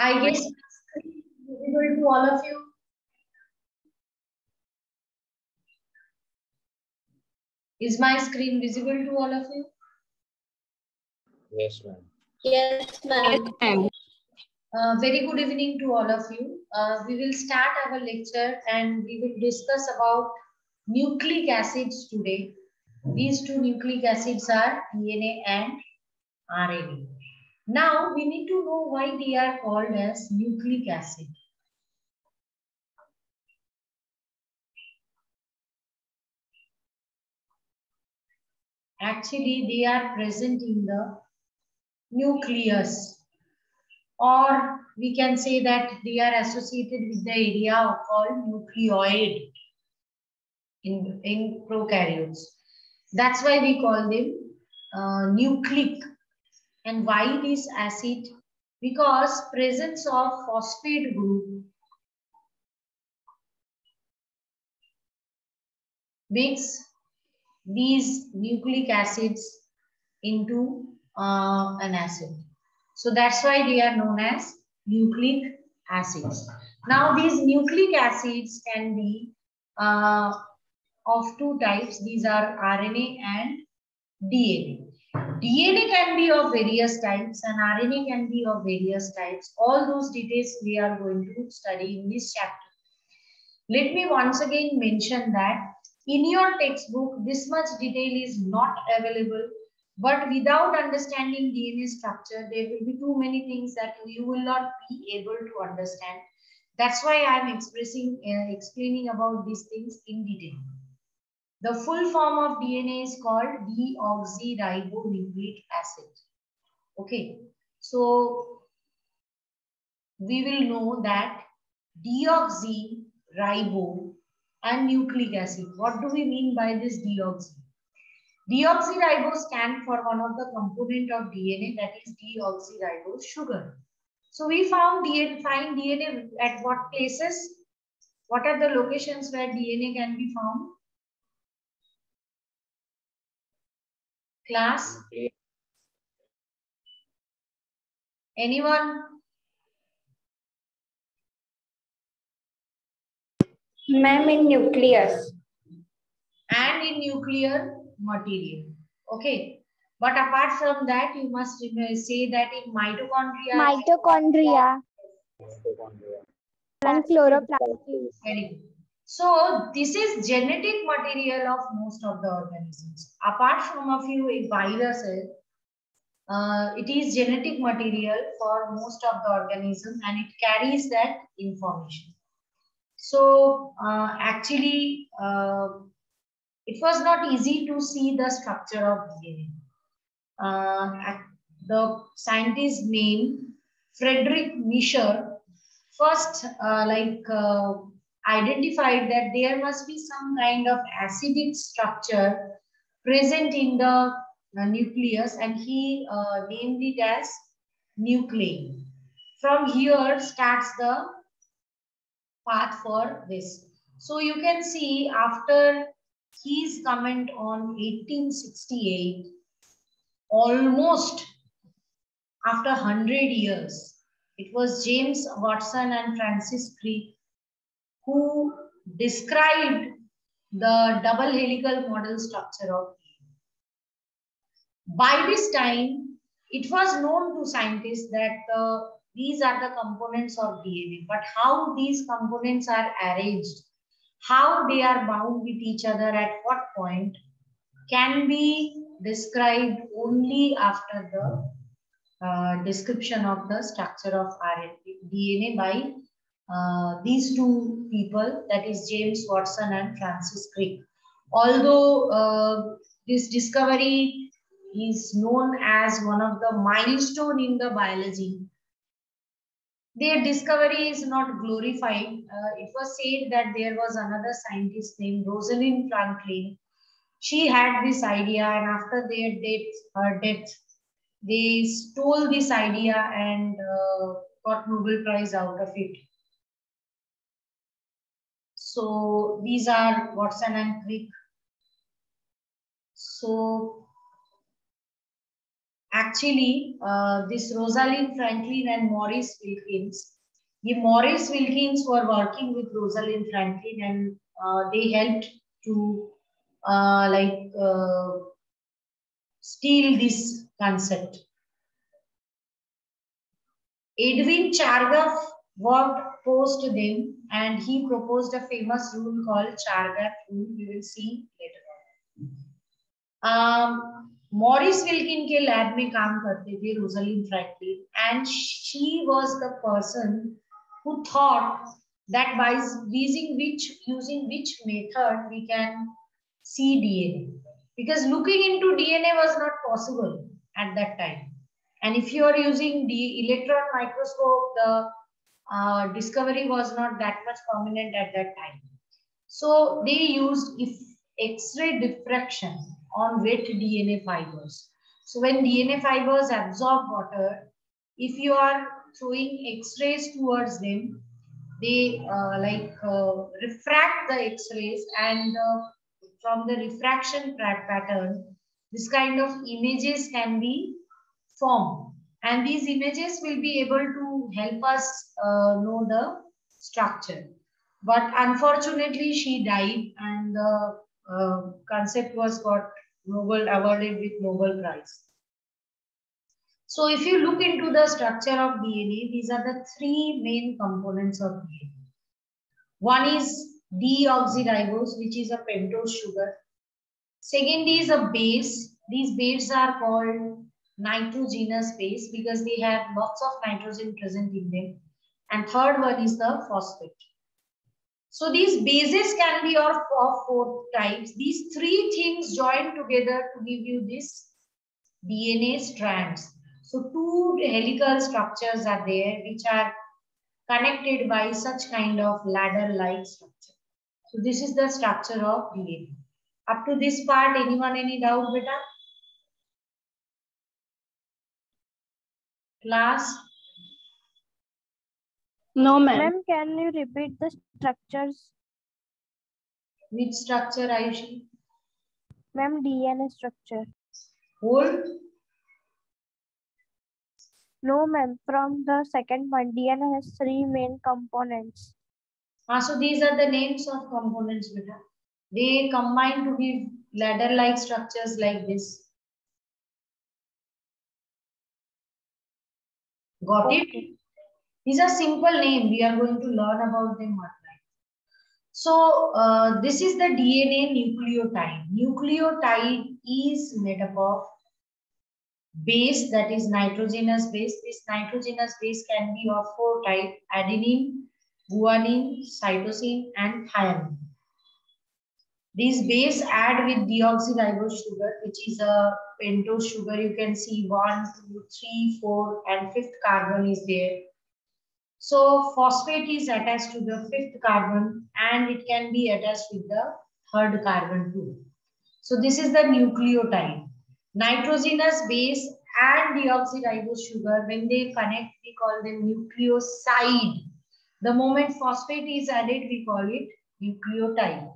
I guess visible to all of you. Is my screen visible to all of you? Yes, ma'am. Yes, ma'am. Uh, very good evening to all of you. Uh, we will start our lecture and we will discuss about nucleic acids today. These two nucleic acids are DNA and RNA. Now we need to know why they are called as nucleic acid. Actually, they are present in the nucleus or we can say that they are associated with the area called nucleoid in, in prokaryotes. That's why we call them uh, nucleic. And why this acid? Because presence of phosphate group makes these nucleic acids into uh, an acid. So that's why they are known as nucleic acids. Now these nucleic acids can be uh, of two types. These are RNA and DNA. DNA can be of various types and RNA can be of various types. All those details we are going to study in this chapter. Let me once again mention that in your textbook, this much detail is not available. But without understanding DNA structure, there will be too many things that you will not be able to understand. That's why I'm expressing, uh, explaining about these things in detail. The full form of DNA is called deoxyribonucleic acid. Okay, so we will know that deoxyribo and nucleic acid. What do we mean by this deoxy? Deoxyribo stand for one of the component of DNA that is deoxyribose sugar. So we found DNA, find DNA at what places? What are the locations where DNA can be found? Class? Anyone? Ma'am, in nucleus. And in nuclear material. Okay. But apart from that, you must say that in mitochondria. Mitochondria Mitochondria. and chloroplast. Very good. So this is genetic material of most of the organisms. Apart from a few viruses, uh, it is genetic material for most of the organisms and it carries that information. So uh, actually, uh, it was not easy to see the structure of DNA. Uh, the scientist named Frederick Miescher first uh, like uh, identified that there must be some kind of acidic structure present in the, nucleus and he uh, named it as nuclein. From here starts the path for this. So you can see after his comment on 1868, almost after 100 years, it was James Watson and Francis Crick who described the double helical model structure of DNA. By this time, it was known to scientists that uh, these are the components of DNA, but how these components are arranged, how they are bound with each other at what point can be described only after the uh, description of the structure of RNA, DNA by uh, these two people, that is James Watson and Francis Crick. Although uh, this discovery is known as one of the milestone in the biology, their discovery is not glorified. Uh, it was said that there was another scientist named Rosalind Franklin. She had this idea and after their death, her death, they stole this idea and uh, got Nobel Prize out of it. So these are Watson and Crick. So actually uh, this Rosalind Franklin and Maurice Wilkins. The Maurice Wilkins were working with Rosalind Franklin and uh, they helped to uh, like uh, steal this concept. Edwin Chargaff worked post them and he proposed a famous rule called Chargaff rule. We will see later on. Um, Maurice Wilkin के lab में काम करते थे Rosalind Franklin and she was the person who thought that by using which using which method we can see DNA because looking into DNA was not possible at that time and if you are using the electron microscope the uh, discovery was not that much prominent at that time so they used if x-ray diffraction on wet DNA fibers. So when DNA fibers absorb water, if you are throwing X-rays towards them, they uh, like uh, refract the X-rays and uh, from the refraction pattern, this kind of images can be formed. And these images will be able to help us uh, know the structure. But unfortunately, she died and the uh, concept was got Nobel awarded with Nobel Prize. So if you look into the structure of DNA, these are the three main components of DNA. One is deoxyribose, which is a pentose sugar. Second is a base. These bases are called nitrogenous base because they have lots of nitrogen present in them. And third one is the phosphate. So these bases can be of, of four types. These three things join together to give you this DNA strands. So two helical structures are there which are connected by such kind of ladder-like structure. So this is the structure of DNA. Up to this part, anyone any doubt, beta? Class? No, ma'am. Ma'am, can you repeat the structures? Which structure, Ayushi? Ma'am, DNA structure. Whole? No, ma'am. From the second one, DNA has three main components. Ah, so these are the names of components, beta. They combine to give ladder-like structures like this. Got it? These are simple names. We are going to learn about them one time. So uh, this is the DNA nucleotide. Nucleotide is made up of base that is nitrogenous base. This nitrogenous base can be of four types: adenine, guanine, cytosine, and thymine. These base add with deoxyribose sugar, which is a pentose sugar. You can see one, two, three, four, and fifth carbon is there. So phosphate is attached to the fifth carbon and it can be attached with the third carbon too. So this is the nucleotide. Nitrogenous base and deoxyribose sugar, when they connect, we call them nucleoside. The moment phosphate is added, we call it nucleotide.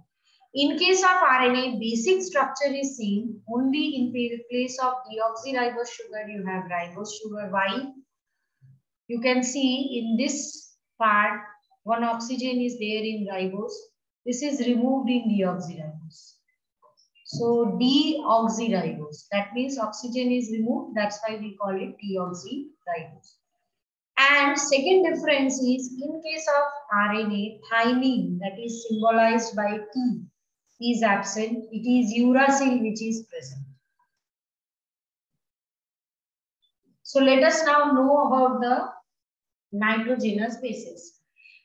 In case of RNA, basic structure is same. Only in place of deoxyribose sugar, you have ribose sugar. Why? You can see in this part, one oxygen is there in ribose. This is removed in deoxyribose. So deoxyribose, that means oxygen is removed. That's why we call it deoxyribose. And second difference is in case of RNA, thymine that is symbolized by T is absent. It is uracil which is present. So let us now know about the nitrogenous bases.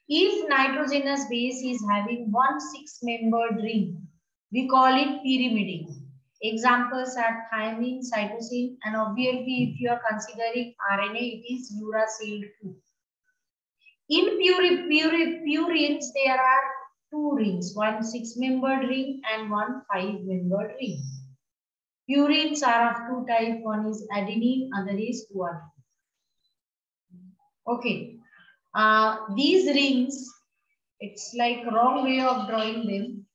If nitrogenous base is having one six-membered ring, we call it pyrimidine. Examples are thymine, cytosine, and obviously if you are considering RNA, it is uracil 2. In puri, puri, purines, there are two rings, one six-membered ring and one five-membered ring. Purines are of two types, one is adenine, other is guanine. Okay. Uh, these rings, it's like wrong way of drawing them.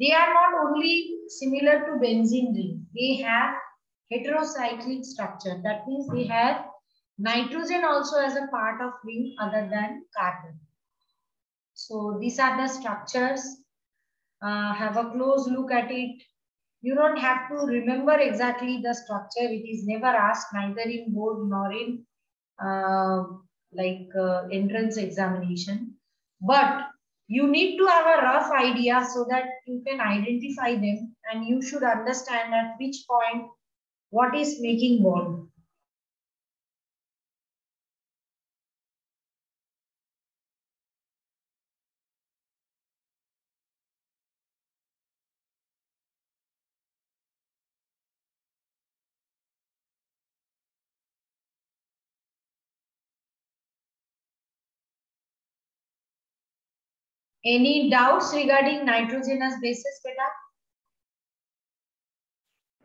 They are not only similar to benzene ring. They have heterocyclic structure. That means they have nitrogen also as a part of ring other than carbon. So these are the structures. Uh, have a close look at it. You don't have to remember exactly the structure. It is never asked neither in board nor in uh, like uh, entrance examination. But you need to have a rough idea so that you can identify them and you should understand at which point what is making bond. Any doubts regarding nitrogenous bases, beta?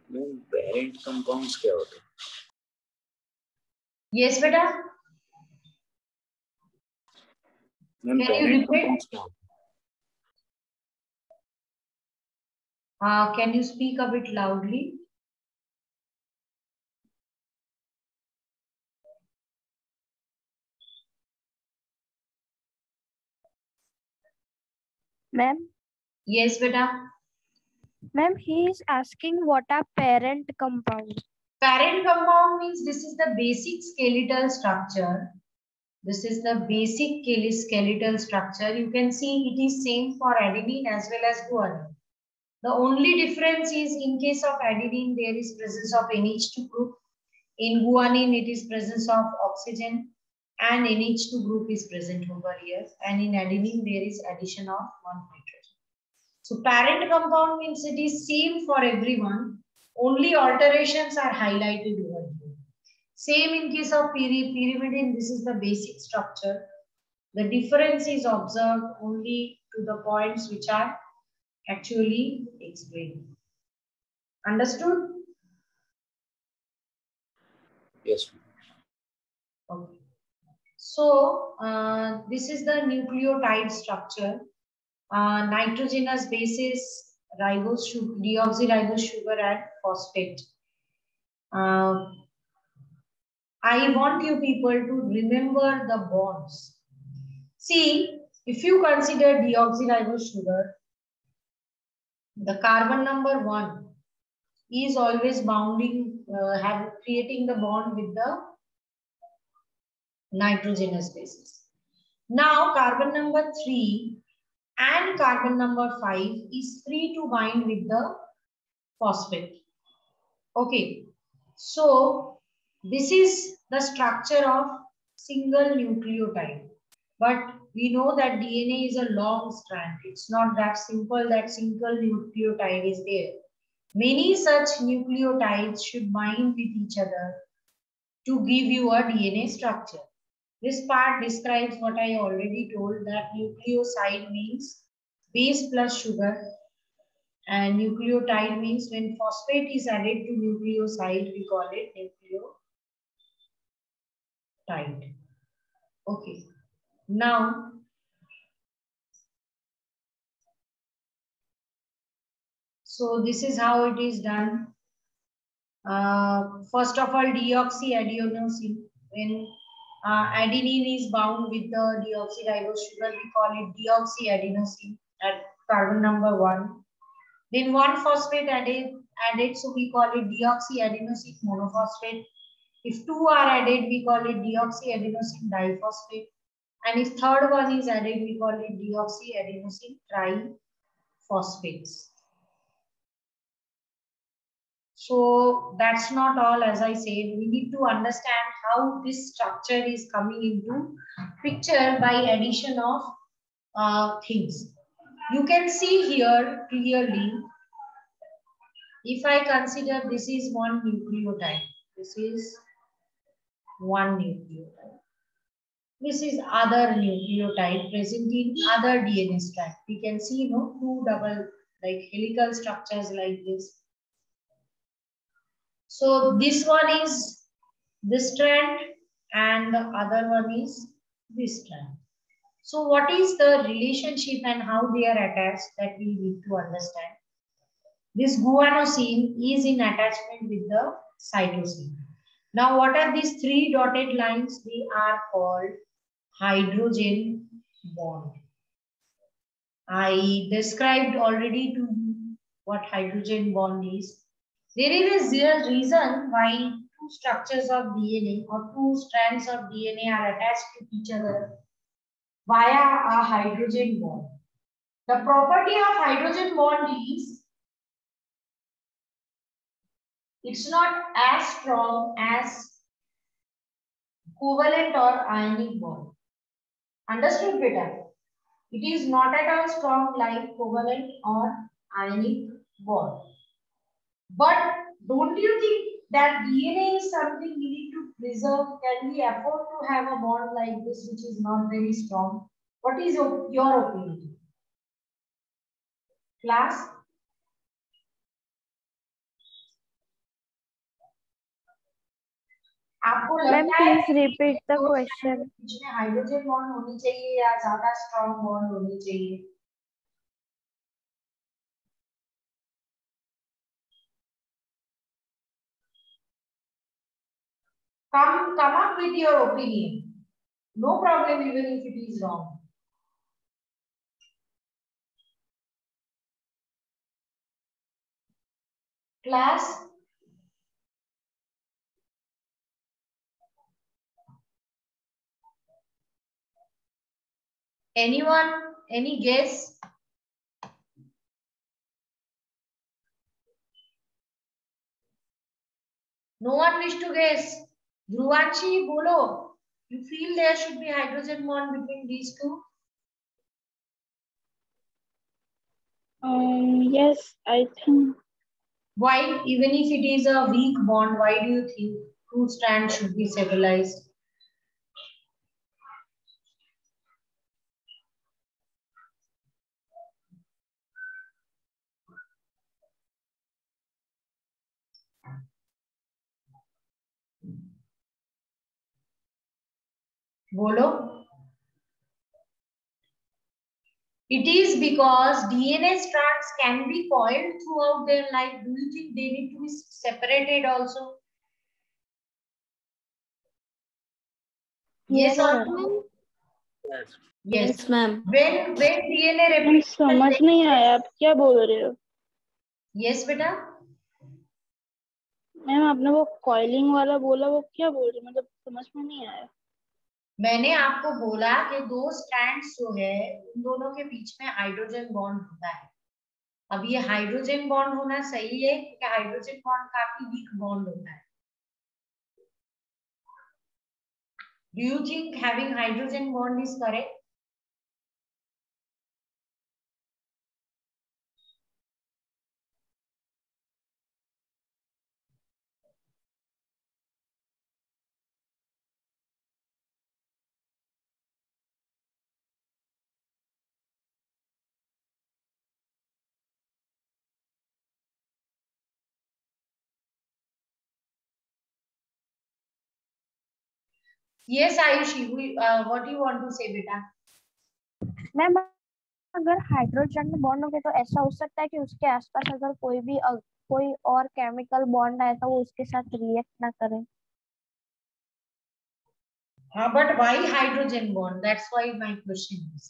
Ma'am parent compounds क्या होते हैं Yes, beta. Ma'am Can you repeat? हैं Uh, can you speak a bit loudly? Ma'am, Yes, beta. ma'am, he is asking what are parent compounds. Parent compound means this is the basic skeletal structure. This is the basic skeletal structure. You can see it is same for adenine as well as guanine. The only difference is in case of adenine, there is presence of NH2 group. In guanine, it is presence of oxygen and NH2 group is present over here. And in adenine, there is addition of one nitrogen. So parent compound means it is same for everyone. Only alterations are highlighted over here. Same in case of pyrimidine, this is the basic structure. The difference is observed only to the points which are actually explained. Understood? yes ma'am. So, uh, this is the nucleotide structure. Uh, nitrogenous bases, ribose deoxyribose sugar and phosphate. Uh, I want you people to remember the bonds. See, if you consider deoxyribose sugar, the carbon number one is always bounding, uh, have creating the bond with the nitrogenous bases. Now, carbon number three and carbon number five is free to bind with the phosphate. Okay, so this is the structure of single nucleotide. But we know that DNA is a long strand. It's not that simple that single nucleotide is there. Many such nucleotides should bind with each other to give you a DNA structure. This part describes what I already told that nucleoside means base plus sugar and nucleotide means when phosphate is added to nucleoside, we call it nucleotide. Okay. Now, so this is how it is done. Uh, first of all, deoxyadenosine. When uh, adenine is bound with the deoxyribose sugar, we call it deoxyadenosine at carbon number one. Then one phosphate added, added, so we call it deoxyadenosine monophosphate. If two are added, we call it deoxyadenosine diphosphate. And if third one is added, we call it deoxyadenosine triphosphates. So that's not all, as I said, we need to understand how this structure is coming into picture by addition of uh, things. You can see here clearly, if I consider this is one nucleotide, this is one nucleotide. This is other nucleotide present in other DNA strand. We can see, you know, two double like helical structures like this. So this one is this strand and the other one is this strand. So what is the relationship and how they are attached that we need to understand. This guanosine is in attachment with the cytosine. Now, what are these three dotted lines? They are called hydrogen bond. I described already to you what hydrogen bond is. There is a reason why two structures of DNA or two strands of DNA are attached to each other via a hydrogen bond. The property of hydrogen bond is it's not as strong as covalent or ionic bond. Understood, beta? It is not at all strong like covalent or ionic bond. But don't you think that DNA is something we need to preserve? Can we afford to have a bond like this which is not very strong? What is your, your opinion? Class? आपको ma'am लगता है please repeat the question बीच में hydrogen bond होनी चाहिए या ज्यादा strong bond होनी चाहिए come come up with your opinion. No problem even if it is wrong. Class? Anyone? Any guess? No one wish to guess Dhruvanshi, bolo. You feel there should be hydrogen bond between these two? Um, yes, I think Why, even if it is a weak bond, why do you think two strands should be stabilized? Bolo. It is because DNA strands can be coiled throughout their life. Do you think they need to be separated also? Yes, or no? Yes. Yes. ma'am. When when DNA replication समझ नहीं आया आप क्या बोल रहे हो Yes, beta. Ma'am आपने वो कॉइलिंग वाला बोला वो क्या बोल रहे हो मतलब समझ में नहीं आया मैंने आपको बोला कि दो स्टैंड जो है, उन दोनों के बीच में हाइड्रोजन बॉन्ड होता है। अब ये हाइड्रोजन बॉन्ड होना सही है, क्योंकि हाइड्रोजन बॉन्ड काफ़ी वीक बॉन्ड होता है। Do you think having hydrogen bond is correct Yes, Ayushi, we, uh, what do you want to say, beta? Ma'am अगर हाइड्रोजन बॉन्ड होंगे तो ऐसा हो सकता है कि उसके आसपास अगर कोई भी अ, कोई और केमिकल बॉन्ड आए तो वो उसके साथ रिएक्ट ना करे Uh, but why hydrogen bond? That's why my question is.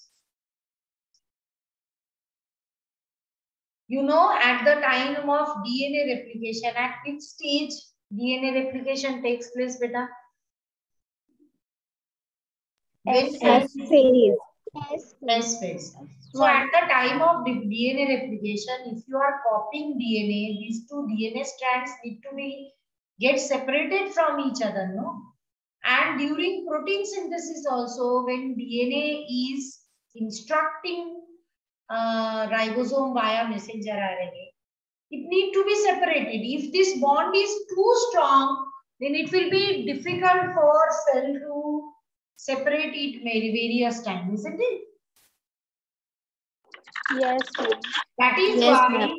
You know, at the time of DNA replication, at which stage DNA replication takes place, beta? When S phase. S phase. So at the time of the DNA replication, if you are copying DNA, these two DNA strands need to be get separated from each other, no? And during protein synthesis also, when DNA is instructing uh, ribosome via messenger RNA, it need to be separated. If this bond is too strong, then it will be difficult for cell to separate it very various times, isn't it? Yes That is Yes, why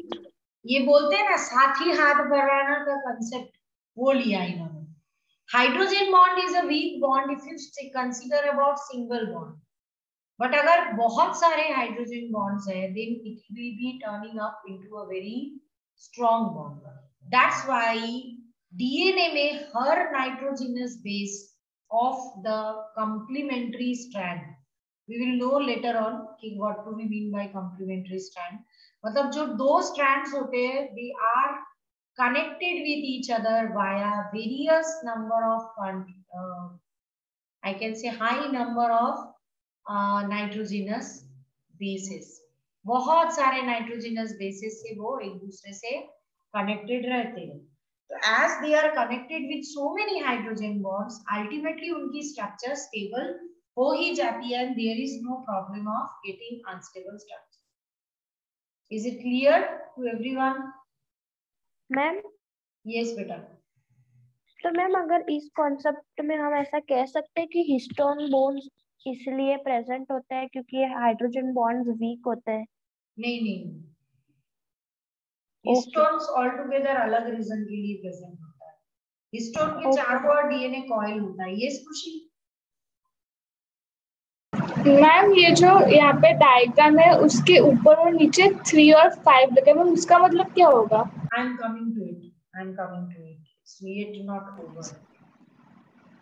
ये बोलते हैं ना साथ ही हाथ बढ़ाना का concept वो लिया इन्होंने। Hydrogen bond is a weak bond if you consider about single bond but अगर बहुत सारे हाइड्रोजन बॉन्ड्स है then it will be turning up into a very strong bond that's why DNA में हर nitrogenous base of the complementary strand we will know later on कि what do we mean by complementary strand मतलब जो दो strands होते हैं they are connected with each other via various number of uh, I can say high number of uh, nitrogenous bases बहुत सारे nitrogenous basis से वो एक दूसरे से कनेक्टेड रहते हैं तो as they are connected with so many hydrogen bonds ultimately उनकी स्ट्रक्चर स्टेबल हो ही जाती है and there is no problem of getting unstable structure is it clear to everyone ma'am yes बेटा। तो मैम अगर इस कॉन्सेप्ट में हम ऐसा कह सकते हैं कि हिस्टोन बोन्स इसलिए प्रेजेंट होते हैं क्योंकि हाइड्रोजन बॉन्ड्स वीक होते हैं। नहीं नहीं। हिस्टोन्स ऑल टुगेदर अलग रीजन के लिए प्रेजेंट होता है हिस्टोन के Okay. चारों ओर डीएनए कॉइल होता है यस खुशी मैम ये जो यहाँ पे डायग्राम है उसके ऊपर और नीचे थ्री और फाइव लगे मैम उसका मतलब क्या होगा I am coming to it. I am coming to it. It's yet not over.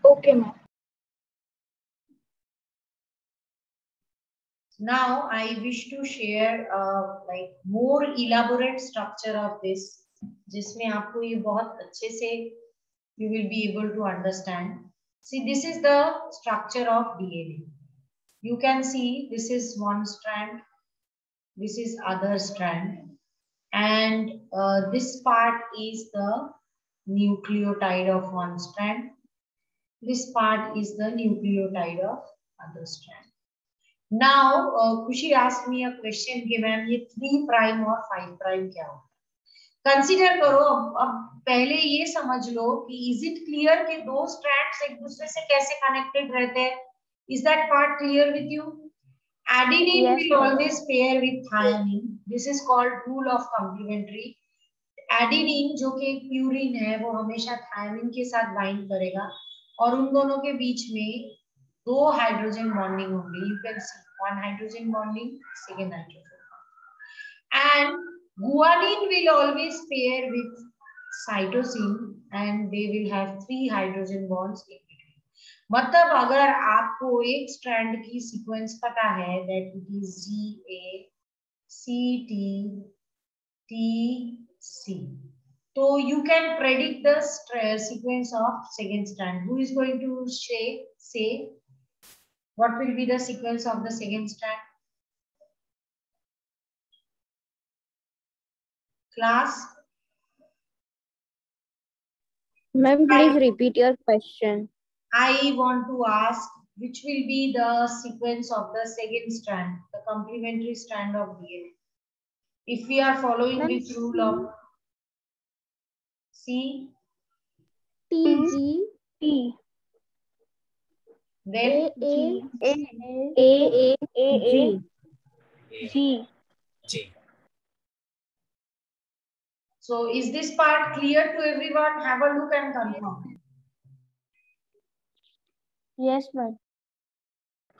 Okay ma'am Now I wish to share uh, like more elaborate structure of this, जिसमें आपको ये बहुत अच्छे से you will be able to understand. See, this is the structure of DNA. You can see this is one strand, this is other strand, and uh, this part is the nucleotide of one strand. This part is the nucleotide of other strand. Now, uh, Kushi asked me a question कि ma'am ये three prime और five prime क्या होता है? Consider करो अब, अब पहले ये समझ लो कि इज़ इट क्लियर कि दो स्ट्रैंड्स एक दूसरे से कैसे कनेक्टेड रहते हैं? Is that part clear with you adenine Yes, will always pair with thymine. This is called rule of complementary. Adenine जो कि प्यूरिन है वो हमेशा थायमिन के साथ बाइंड करेगा और उन दोनों के बीच में दो हाइड्रोजन बॉन्डिंग होंगे you can see one hydrogen bonding second hydrogen and guanine will always pair with cytosine and they will have three hydrogen bonds in between मतलब अगर आपको एक स्ट्रैंड की सीक्वेंस पता है that it is G A C T T C तो you can predict the sequence of second strand who is going to say say what will be the sequence of the second strand class Ma'am, please repeat your question. I want to ask which will be the sequence of the second strand, the complementary strand of DNA. If we are following this rule of C, T G T then A A A A A A G. A G G. so is this part clear to everyone? Have a look and confirm. yes ma'am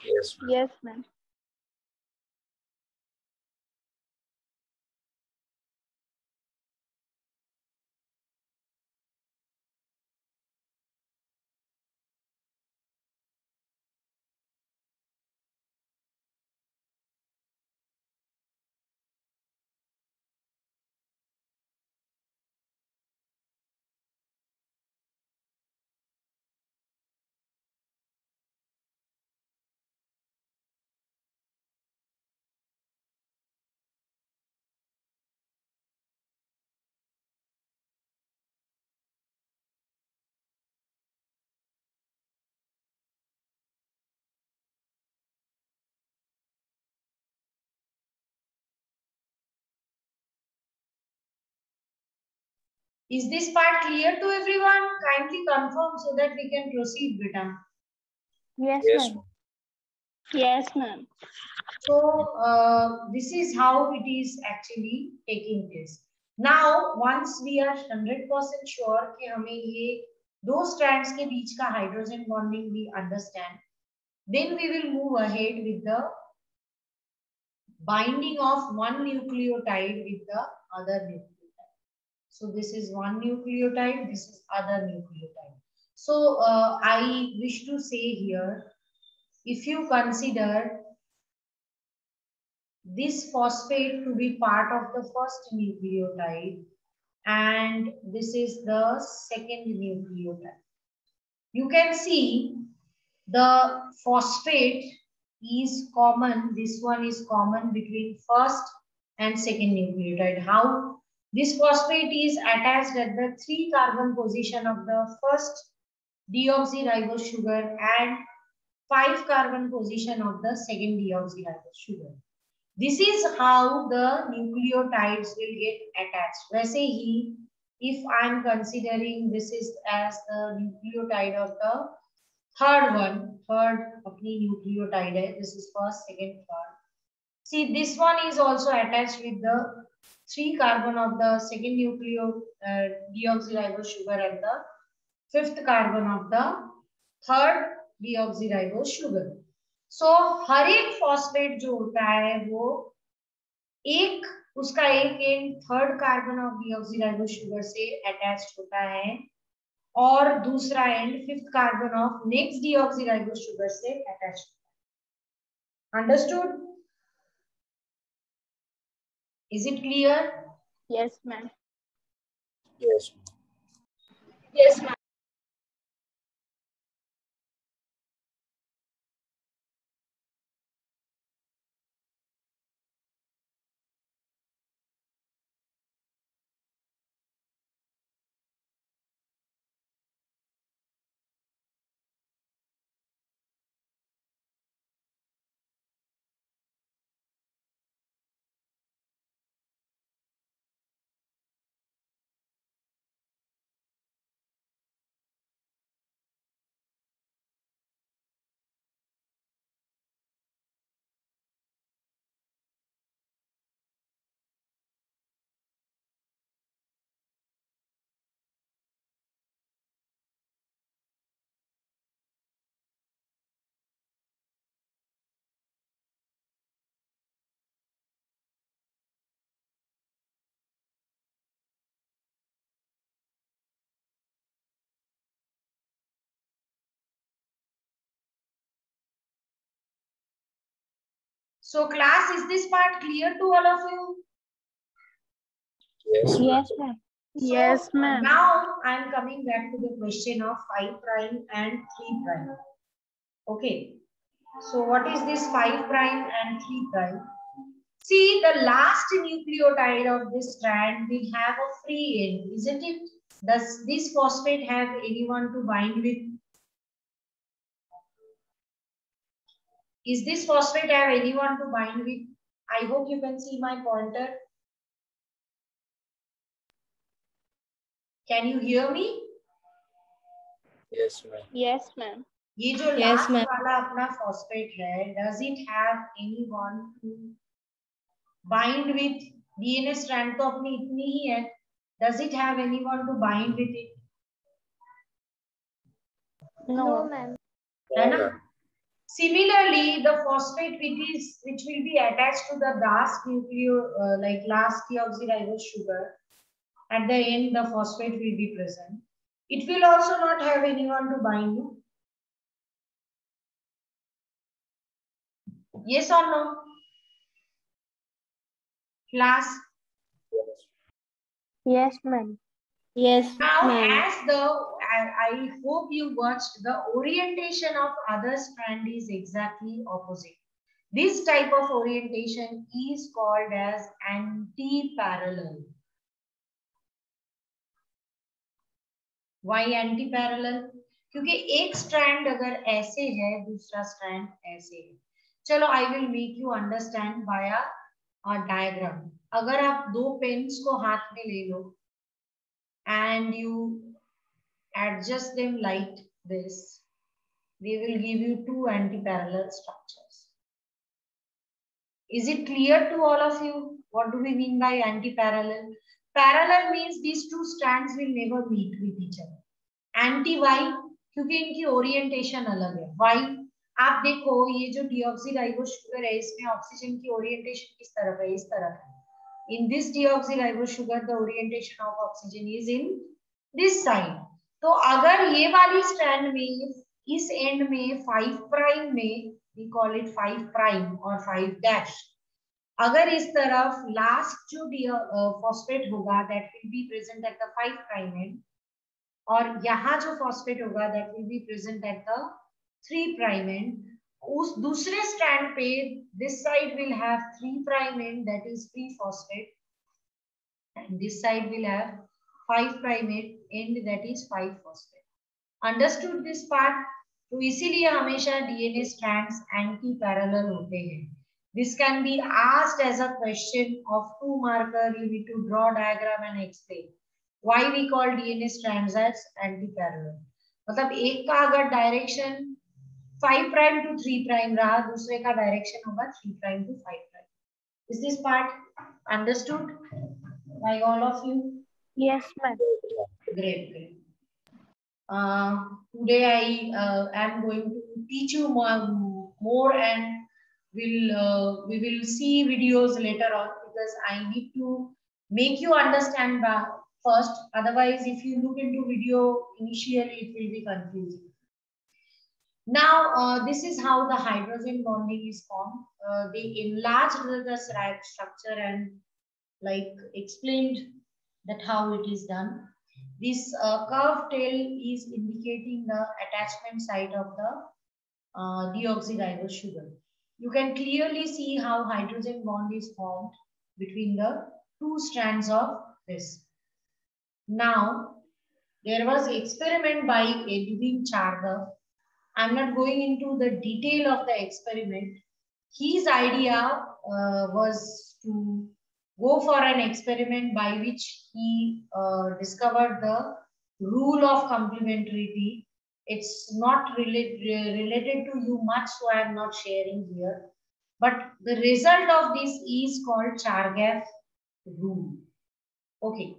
Yes. ma'am. yes ma'am Is this part clear to everyone? Kindly confirm so that we can proceed, beta. yes Yes. ma'am yes ma'am So uh, this is how it is actually taking place. Now, once we are 100% sure कि हमें ये दो strands के बीच का hydrogen bonding we understand, then we will move ahead with the binding of one nucleotide with the other nucleotide. So this is one nucleotide, this is other nucleotide. So uh, I wish to say here, if you consider this phosphate to be part of the first nucleotide and this is the second nucleotide. You can see the phosphate is common, this one is common between first and second nucleotide. How? This phosphate is attached at the three carbon position of the first deoxyribose sugar and five carbon position of the second deoxyribose sugar. This is how the nucleotides will get attached. वैसे ही if I am considering this is as the nucleotide of the third one, third अपनी nucleotide है. This is first, second, third. See, this one is also attached with the three carbon of the second nucleo uh, deoxyribose sugar and the fifth carbon of the third deoxyribose sugar. So so, हर एक phosphate जो होता है वो एक उसका एक end third carbon of deoxyribose sugar से attached होता है और दूसरा end fifth carbon of next deoxyribose sugar से अटैच होता है understood Is it clear? Yes, ma'am. Yes. Yes, ma'am. So class, is this part clear to all of you? Yes. yes ma'am So, Yes, ma'am. Now I am coming back to the question of 5 prime and 3 prime. Okay. So what is this 5 prime and 3 prime? See, the last nucleotide of this strand will have a free end, isn't it? Does this phosphate have anyone to bind with? Is this phosphate have anyone to bind with? I hope you can see my pointer. Can you hear me? Yes, ma'am. yes ma'am ये जो Yes, last ma'am. वाला अपना phosphate है does it have anyone to bind with DNA strand तो अपनी इतनी ही है does it have anyone to bind with it no ma'am. है ना ma'am. similarly the phosphate which is which will be attached to the last nucleo uh, like last deoxyribose sugar at the end the phosphate will be present. It will also not have anyone to bind you. Yes or no? Class? Yes ma'am. Yes, Now, ma'am. as the, I, I hope you watched, the orientation of other strand is exactly opposite. This type of orientation is called as anti-parallel. Why anti-parallel? क्योंकि एक strand अगर ऐसे है दूसरा strand ऐसे है चलो I will make you understand via diagram अगर आप दो पेन्स को हाथ में ले लो and you adjust them like this, they will give you two anti-parallel structures. Is it clear to all of you? What do we mean by anti-parallel? Parallel means these two strands will never meet with each other. Anti why? क्योंकि इनकी orientation अलग है why? आप देखो ये जो deoxyribose sugar है इसमें ऑक्सीजन की ओरिएंटेशन किस तरफ है इस तरफ है in this deoxyribose sugar the orientation of oxygen is in this side तो अगर ये वाली स्ट्रैंड में, इस एंड में फाइव प्राइम में we call it five prime और फाइव डैश अगर इस तरफ़ लास्ट जो फॉस्फेट होगा that will be present at the five prime end और यहाँ जो फॉस्फेट होगा that will be present at the three prime end उस दूसरे स्ट्रैंड पे this side will have three prime end that is free phosphate and this side will have five prime end that is five phosphate understood this part तो इसीलिए हमेशा DNA strands antiparallel होते हैं। This can be asked as a question of two marker you need to draw diagram and explain why we call dna strands as anti parallel मतलब एक का अगर direction five prime to three prime रहा दूसरे का direction होगा three prime to five prime is this part understood by all of you Yes, ma'am. Great great uh, today i uh, am going to teach you more, more and will uh, we will see videos later on because i need to make you understand first otherwise if you look into video initially it will be confusing now, uh, this is how the hydrogen bonding is formed. Uh, they enlarged the, the structure and like explained that how it is done. This uh, curved tail is indicating the attachment site of the uh, deoxyribose sugar. You can clearly see how hydrogen bond is formed between the two strands of this. Now, there was experiment by Edwin Chargaff I'm not going into the detail of the experiment. His idea uh, was to go for an experiment by which he uh, discovered the rule of complementarity. It's not relate, related to you much, so I am not sharing here. But the result of this is called Chargaff rule. Okay.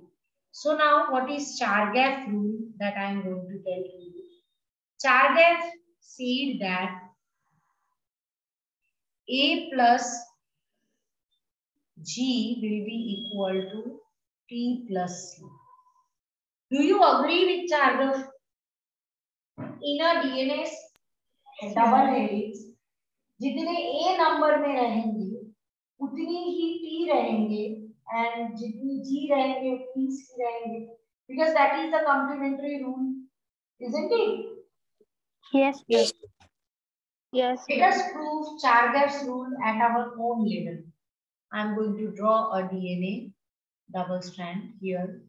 So now what is Chargaff rule that I am going to tell you? Chargaff said that A plus G will be equal to T plus C. Do you agree with Chargaff? In a DNA double helix, जितने A number में रहेंगे उतनी ही T रहेंगे and जितनी G रहेंगे उतनी C रहेंगे because that is the complementary rule, isn't it? Yes. Yes. Yes. Let us prove Chargaff's rule at our own level. I'm going to draw a DNA double strand here.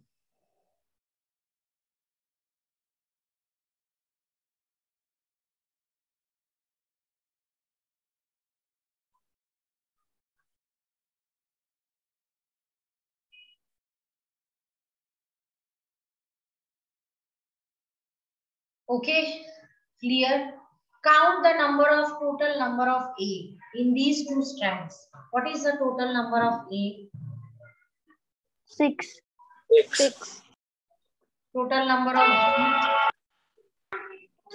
Okay, clear? Count the number of total number of A in these two strands. What is the total number of A? Six. Six. Six. Total number of G?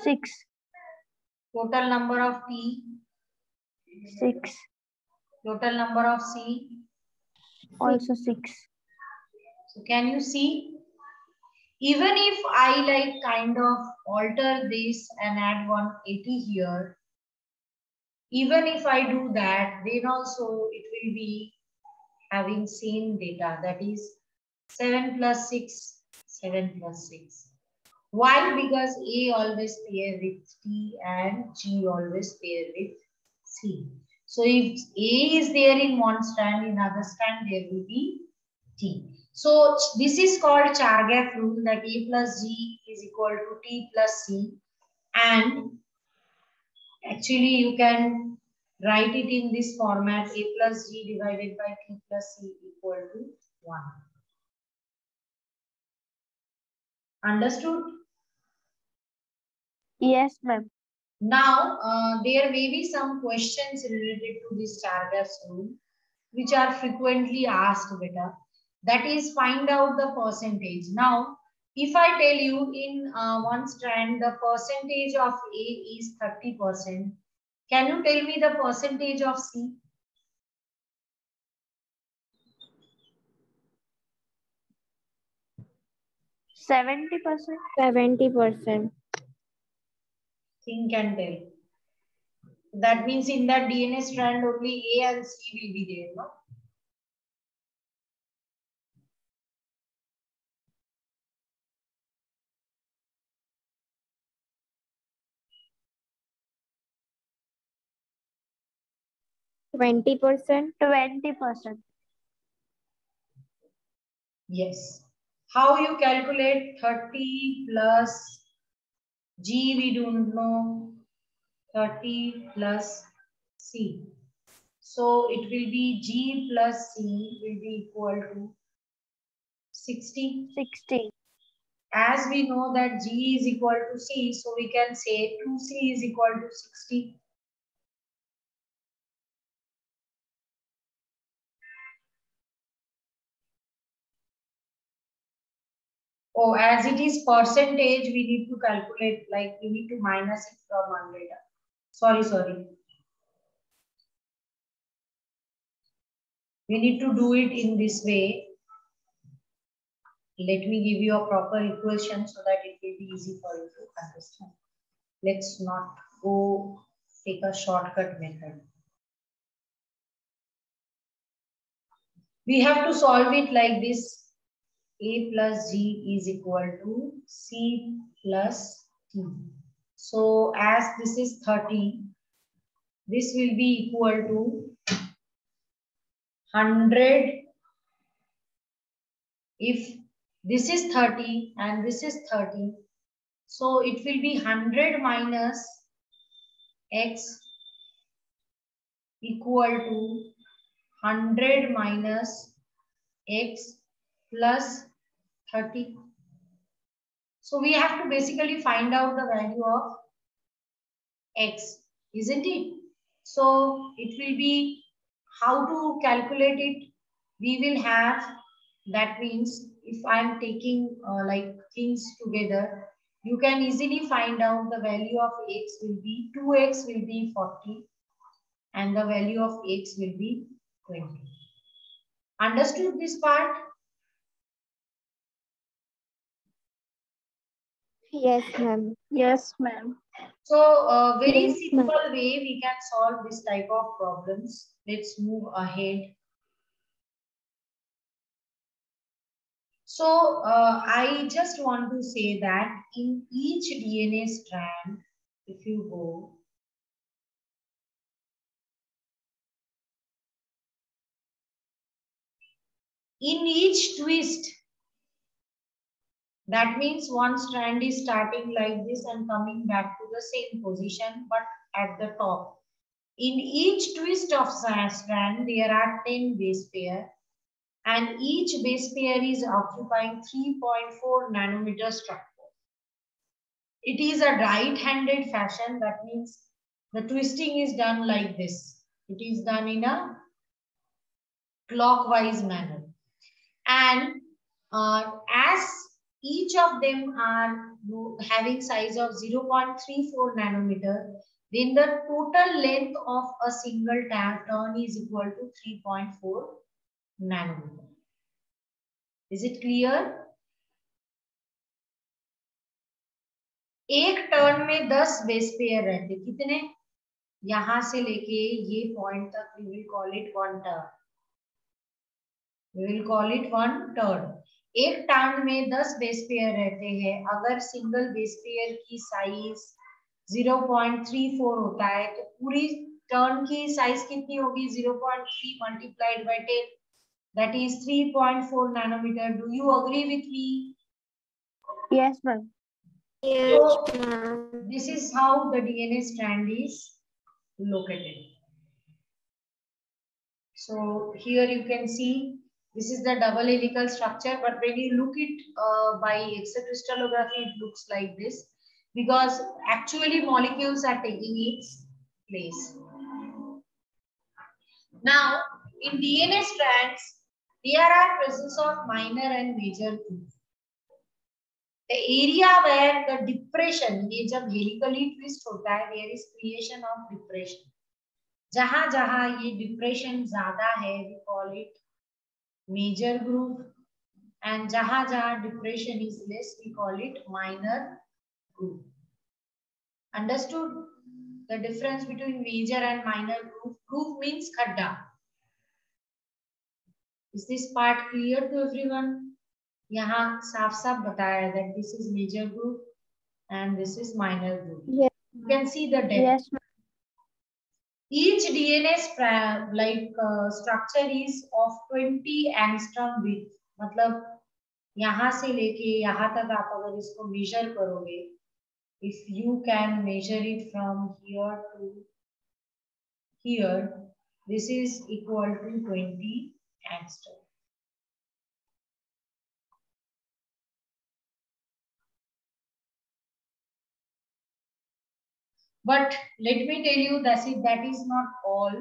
Six. Total number of T? Six. Total number of C? Also six. So can you see? Even if I like kind of alter this and add one 80 here, even if I do that, then also it will be having same data. That is 7 plus 6, 7 plus 6. Why? Because A always pair with T and G always pair with C. So if A is there in one strand, in other strand there will be T. So this is called Chargaff rule that A plus G is equal to T plus C. And actually you can write it in this format A plus G divided by T plus C equal to 1. Understood? Yes, ma'am. Now, uh, there may be some questions related to this Chargaff's rule, which are frequently asked beta. That is, find out the percentage. Now, if I tell you in uh, one strand, the percentage of A is 30%, can you tell me the percentage of C? Seventy percent. Seventy percent. Think and tell. That means in that DNA strand only A and C will be there, no? 20 percent? 20 percent. Yes. How you calculate 30 plus g we don't know. 30 plus c. So it will be g plus c will be equal to 60 60 as we know that g is equal to c so we can say 2c is equal to 60 Oh, as it is percentage, we need to calculate, like we need to minus it from 100. Sorry, sorry. We need to do it in this way. Let me give you a proper equation so that it will be easy for you to understand. Let's not go take a shortcut method. We have to solve it like this. A plus G is equal to C plus T. So as this is 30, this will be equal to 100 if this is 30 and this is 30 so it will be 100 minus x equal to 100 minus x plus 30 so we have to basically find out the value of x isn't it? So it will be how to calculate it we will have that means if i'm taking uh, like things together you can easily find out the value of x will be 2x will be 40 and the value of x will be 20 understood this part Yes, ma'am. Yes, ma'am. So, a uh, very yes, simple way we can solve this type of problems. Let's move ahead. So, uh, I just want to say that in each DNA strand, if you go, in each twist, that means one strand is starting like this and coming back to the same position, but at the top. In each twist of strand, there are 10 base pair and each base pair is occupying 3.4 nanometer structure. It is a right-handed fashion. That means the twisting is done like this. It is done in a clockwise manner. And uh, as each of them are having size of 0.34 nanometer, then the total length of a single turn is equal to 3.4 nanometer. Is it clear? एक turn में 10 base pair रहते कितने यहाँ से लेके ये point तक we will call it one turn we will call it one turn एक टांग में दस बेस पेयर रहते हैं। अगर सिंगल बेस पेयर की साइज़ 0.34 होता है तो पूरी टर्न की साइज़ कितनी होगी? 0.3 point three multiplied by ten that is three point four nanometer do you agree with me yes ma'am this is how the DNA strand is located so here you can see this is the double helical structure but when you look it uh, by exocrystallography it looks like this because actually molecules are taking its place now in dna strands there are presence of minor and major group the area where the depression ये जब helically twist होता है there is creation of depression जहाँ जहाँ ये depression ज़्यादा है we call it major groove. And jaha jaha depression is less, we call it minor groove. Understood the difference between major and minor groove? Groove means khadda. Is this part clear to everyone? यहाँ साफ साफ बताया that this is major groove and this is minor groove. Yes. You can see the depth. Yes, Each DNA like uh, structure is of 20 angstrom width. मतलब यहाँ से लेके यहाँ तक आप अगर इसको मेजर करोगे if you can measure it from here to here this is equal to 20 angstrom. But let me tell you that is, that is not all.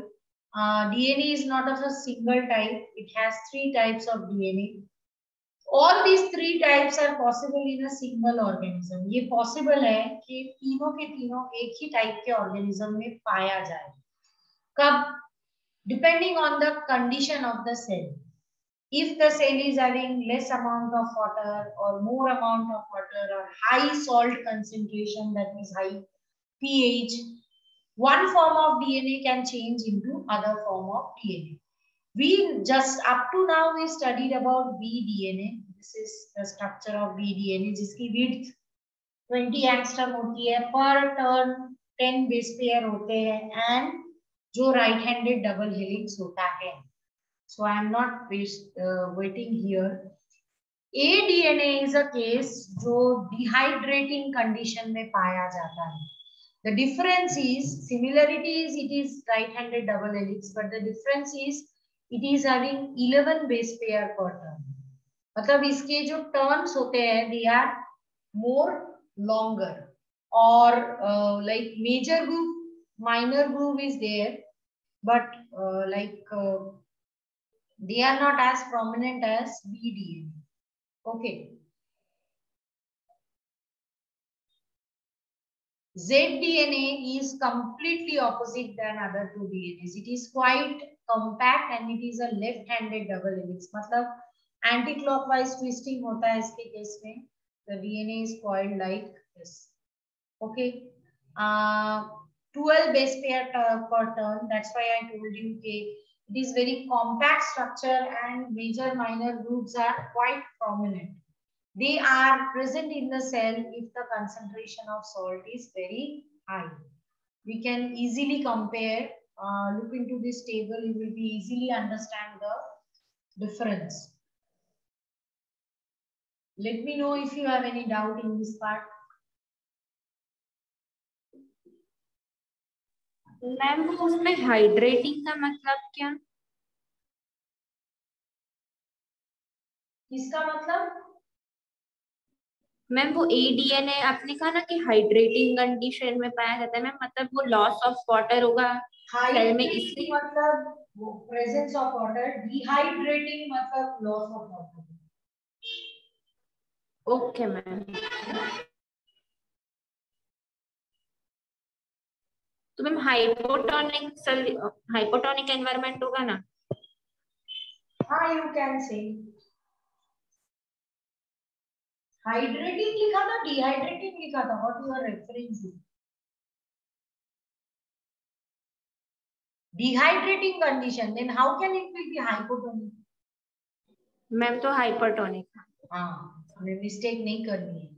Uh, DNA is not of a single type. It has three types of DNA. All these three types are possible in a single organism. ये possible है कि तीनों के तीनों एक ही type के organism में पाया जाए. कब? Depending on the condition of the cell. If the cell is having less amount of water or more amount of water or high salt concentration that is high pH, one form of DNA can change into other form of DNA. We just up to now we studied about vDNA. This is the structure of vDNA जिसकी width 20 angstrom होती है per turn 10 base pair होते हैं and जो right handed double helix होता है. So I am not uh, waiting here. ADNA is a case जो dehydrating condition में पाया जाता है. The difference is, similarity is it is right-handed double helix, but the difference is it is having 11 base pair per turn. मतलब इसके जो turns होते हैं, they are more longer. Or uh, like major groove, minor groove is there, but uh, like uh, they are not as prominent as BDNA. Okay. Z-DNA is completely opposite than other two DNAs. It is quite compact and it is a left-handed double helix. मतलब anti-clockwise twisting होता है इसके case. The DNA is coiled like this. Okay. Uh, 12 base pair per turn. That's why I told you okay, it is very compact structure and major minor grooves are quite prominent. They are present in the cell if the concentration of salt is very high. We can easily compare, uh, look into this table, you will be easily understand the difference. Let me know if you have any doubt in this part. Ma'am वो उसमें hydrating का मतलब क्या किसका मतलब ma'am वो एडीएनए आपने कहा ना कि हाइड्रेटिंग कंडीशन में पाया जाता है मैम मतलब वो लॉस ऑफ़ वाटर होगा सेल में इसलिए मतलब वो presence of water, dehydrating मतलब loss of water. Okay ma'am तो ma'am hypotonic cell hypotonic environment होगा ना हाँ यू कैन say. हाइड्रेटिंग लिखा था डिहाइड्रेटिंग लिखा था what you are referring to dehydrating condition then how can it be hypotonic ma'am तो हाइपरटोनिक था हाँ हमें मिस्टेक नहीं करनी है।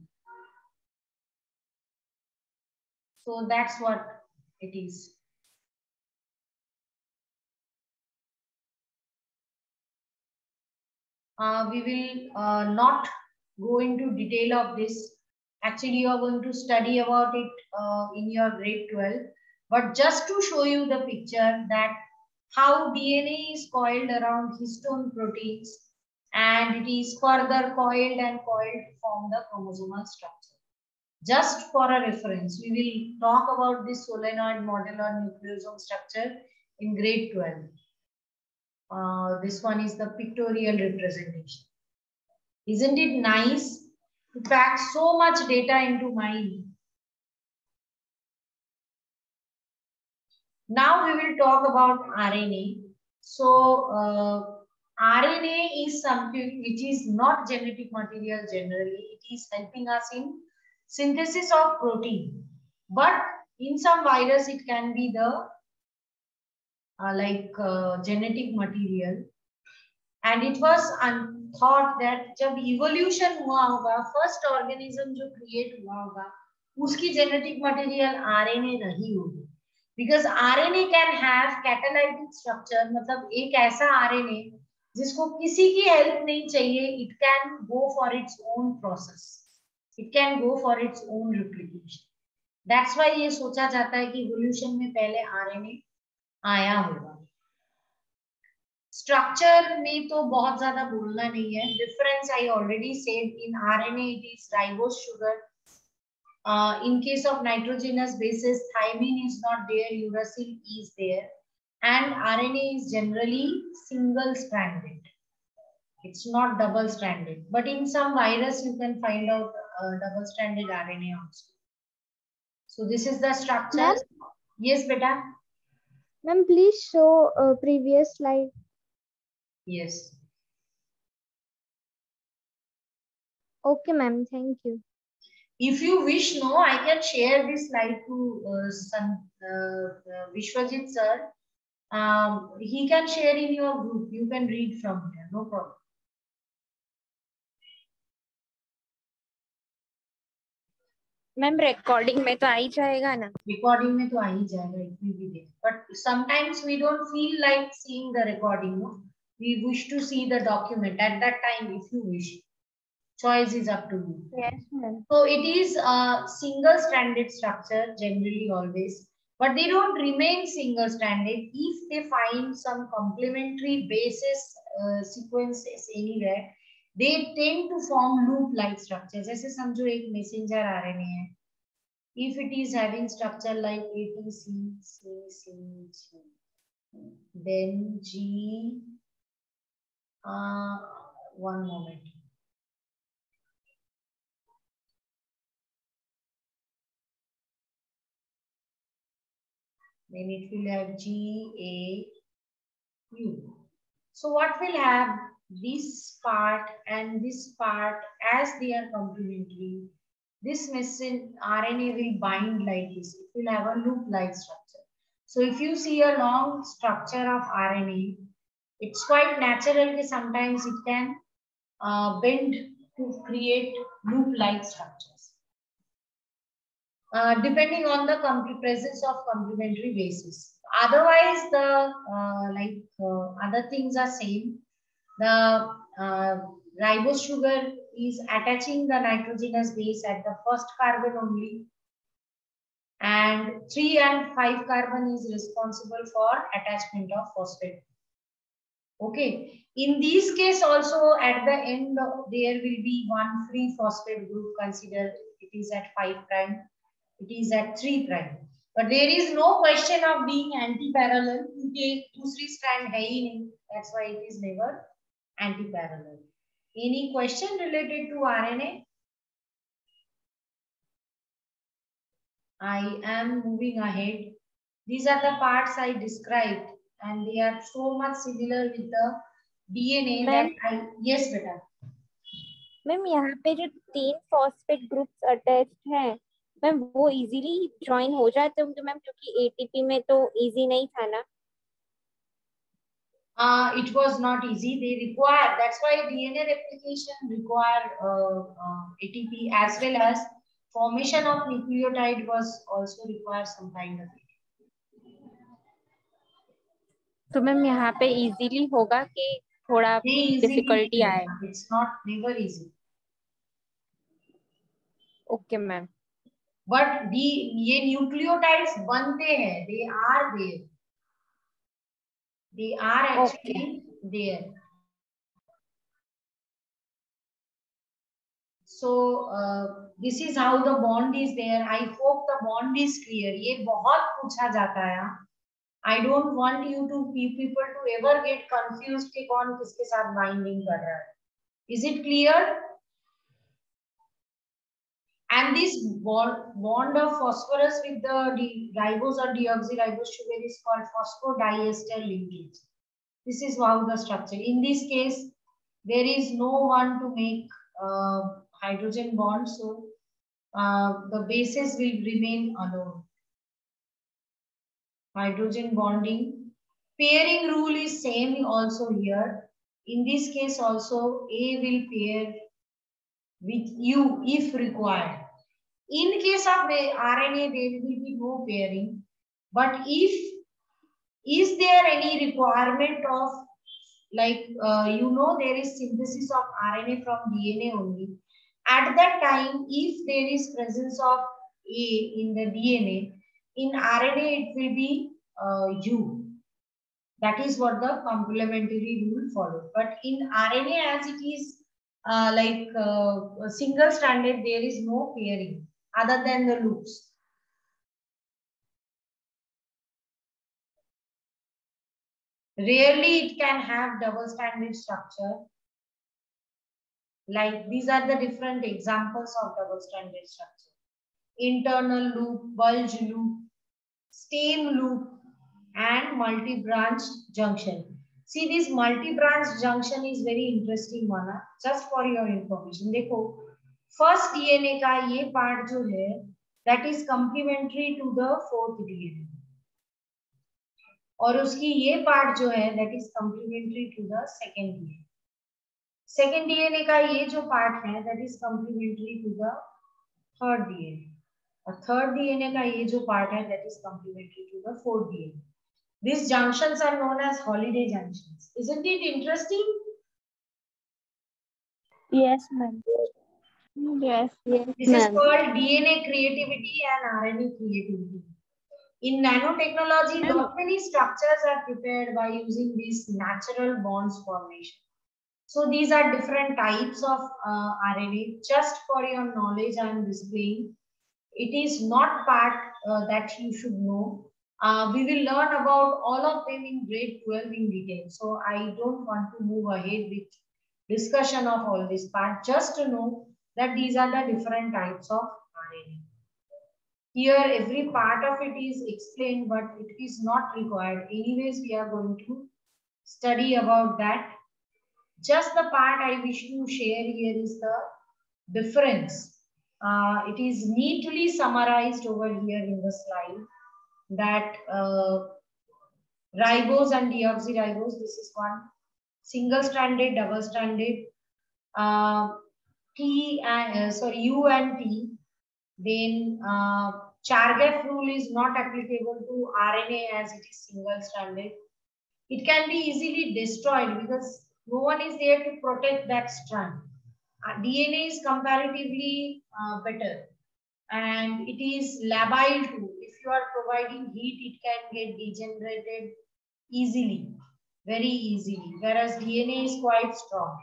So that's what it is uh, we will uh, not go into detail of this. Actually, you are going to study about it uh, in your grade 12. But just to show you the picture that how DNA is coiled around histone proteins and it is further coiled and coiled to form the chromosomal structure. Just for a reference, we will talk about this solenoid model or nucleosome structure in grade 12. Uh, this one is the pictorial representation. Isn't it nice to pack so much data into mind? Now we will talk about RNA. So uh, RNA is something which is not genetic material generally. It is helping us in synthesis of protein. But in some virus, it can be the uh, like uh, genetic material. And it was thought that जब evolution हुआ होगा, first organism जो create हुआ होगा, उसकी genetic material RNA रही होगी. Because RNA can have catalytic structure, मतलब एक ऐसा RNA जिसको किसी की हेल्प नहीं चाहिए it can go for its own process it can go for its own replication that's why ये सोचा जाता है कि इवोल्यूशन में पहले आरएनए आया होगा। स्ट्रक्चर में तो बहुत ज़्यादा बोलना नहीं है। Difference I already said in RNA it is ribose sugar in case of nitrogenous bases thymine is not there uracil is there and RNA is generally single stranded it's not double stranded but in some virus you can find out double stranded RNA also so this is the structure yes बेटा ma'am please show previous slide Yes. Okay, ma'am. Thank you. If you wish, no, I can share this slide to uh, San, uh, uh, Vishwajit sir um, he can share in your group. You can read from there, no problem. Ma'am recording में तो आ ही जाएगा ना recording में तो आ ही जाएगा it will be there but sometimes we don't feel like seeing the recording no we wish to see the document at that time if you wish choice is up to you yes ma'am so it is a single stranded structure generally always but they don't remain single stranded if they find some complementary basis uh, sequences anywhere they tend to form loop like structures जैसे समझो एक messenger RNA है if it is having structure like ATC, C, C, G, then G, uh, one moment. Then it will have G, A, U. So what will have this part and this part as they are complementary. This messenger RNA will bind like this. It will have a loop-like structure. So if you see a long structure of RNA, it's quite natural sometimes it can uh, bend to create loop-like structures. Uh, depending on the presence of complementary bases. Otherwise, the uh, like uh, other things are same. The uh, ribose sugar is attaching the nitrogenous base at the first carbon only. And 3 and 5 carbon is responsible for attachment of phosphate. Okay. In these case also at the end of, there will be one free phosphate group considered. It is at 5 prime. It is at 3 prime. But there is no question of being anti-parallel. Dusri strand hai hi nahi. That's why it is never anti-parallel. Any question related to RNA? I am moving ahead. These are the parts I described and they are so much similar with the DNA that I, yes beta. Ma'am यहाँ पे जो तीन phosphate groups attached हैं ma'am वो easily join हो जाते होंगे ma'am क्योंकि एटीपी में तो इजी नहीं था ना uh, it was not easy. They require, that's why DNA replication require uh, uh, ATP as well as formation of nucleotide was also require some kind of तो मैम यहाँ पे easily होगा कि थोड़ा डिफिकल्टी आए? It's not never easy okay ma'am but the ये nucleotides बनते हैं। They are there they are actually there so uh, this is how the bond is there. I hope the bond is clear. ये बहुत पूछा जाता है? I don't want you to people to ever get confused कि कौन किसके साथ binding कर रहा है is it clear And this bond, bond of phosphorus with the ribose or deoxyribose sugar is called phosphodiester linkage. This is how the structure. In this case, there is no one to make uh, hydrogen bond, so uh, the bases will remain alone. Hydrogen bonding. Pairing rule is same also here. In this case also, A will pair with U if required. In case of RNA, there will be no pairing. But if, is there any requirement of, like, uh, you know, there is synthesis of RNA from DNA only. At that time, if there is presence of A in the DNA, in RNA, it will be uh, U. That is what the complementary rule follows. But in RNA, as it is uh, like uh, single stranded, there is no pairing other than the loops. Rarely it can have double stranded structure. Like these are the different examples of double stranded structure. Internal loop, bulge loop, stem loop, and multi-branch junction. See this multi-branch junction is very interesting one. Just for your information. देखो first DNA का ये part जो है that is complementary to the fourth DNA और उसकी ये part जो है that is complementary to the second DNA second DNA का ये जो पार्ट है that is complementary to the third DNA और थर्ड डीएनए का ये जो पार्ट है that is complementary to the fourth DNA These junctions are known as Holliday junctions. Isn't it interesting? Yes, ma'am. Yes, yes. This is called DNA creativity and RNA creativity. In nanotechnology, not many structures are prepared by using these natural bonds formation. So these are different types of uh, RNA. Just for your knowledge, I am displaying it is not part uh, that you should know. Uh, we will learn about all of them in grade 12 in detail. So I don't want to move ahead with discussion of all this part. Just to know that these are the different types of RNA. Here, every part of it is explained, but it is not required. Anyways, we are going to study about that. Just the part I wish to share here is the difference. Uh, it is neatly summarized over here in the slide that uh, ribose and deoxyribose, this is one single-stranded, double-stranded, uh, T and uh, sorry U and T, then uh, Chargaff rule is not applicable to RNA as it is single-stranded. It can be easily destroyed because no one is there to protect that strand. Uh, DNA is comparatively uh, better and it is labile too. If you are providing heat, it can get degenerated easily, very easily, whereas DNA is quite strong.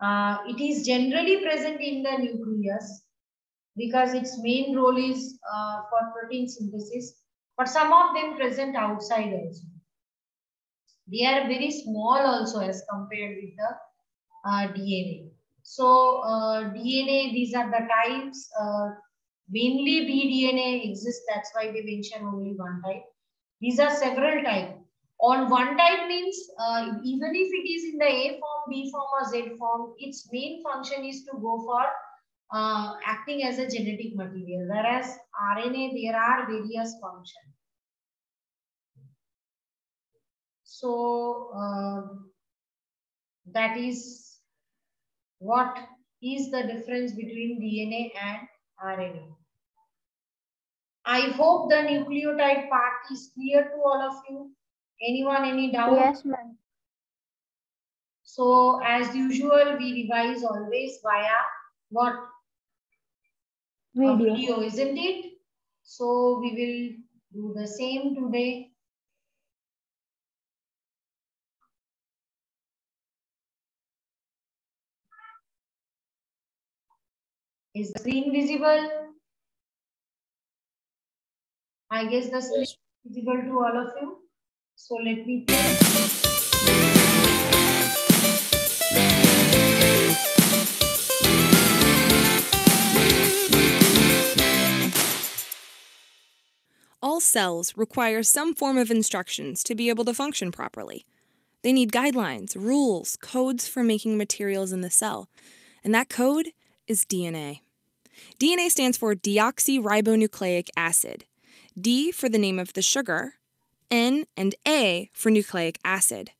Uh, it is generally present in the nucleus because its main role is uh, for protein synthesis, but some of them present outside also. They are very small also as compared with the uh, DNA. So uh, DNA, these are the types. Uh, mainly bDNA exists. That's why they mention only one type. These are several types on one type means uh, even if it is in the A form, B form or Z form, its main function is to go for uh, acting as a genetic material. Whereas RNA, there are various functions. So uh, that is what is the difference between DNA and RNA. I hope the nucleotide part is clear to all of you. Anyone, any doubt? Yes, ma'am. So as usual, we revise always via what? Video. Video, isn't it? So we will do the same today. Is the screen visible? I guess the screen is visible to all of you. So let me. All cells require some form of instructions to be able to function properly. They need guidelines, rules, codes for making materials in the cell. And that code is DNA. DNA stands for deoxyribonucleic acid. D for the name of the sugar, N and A for nucleic acid.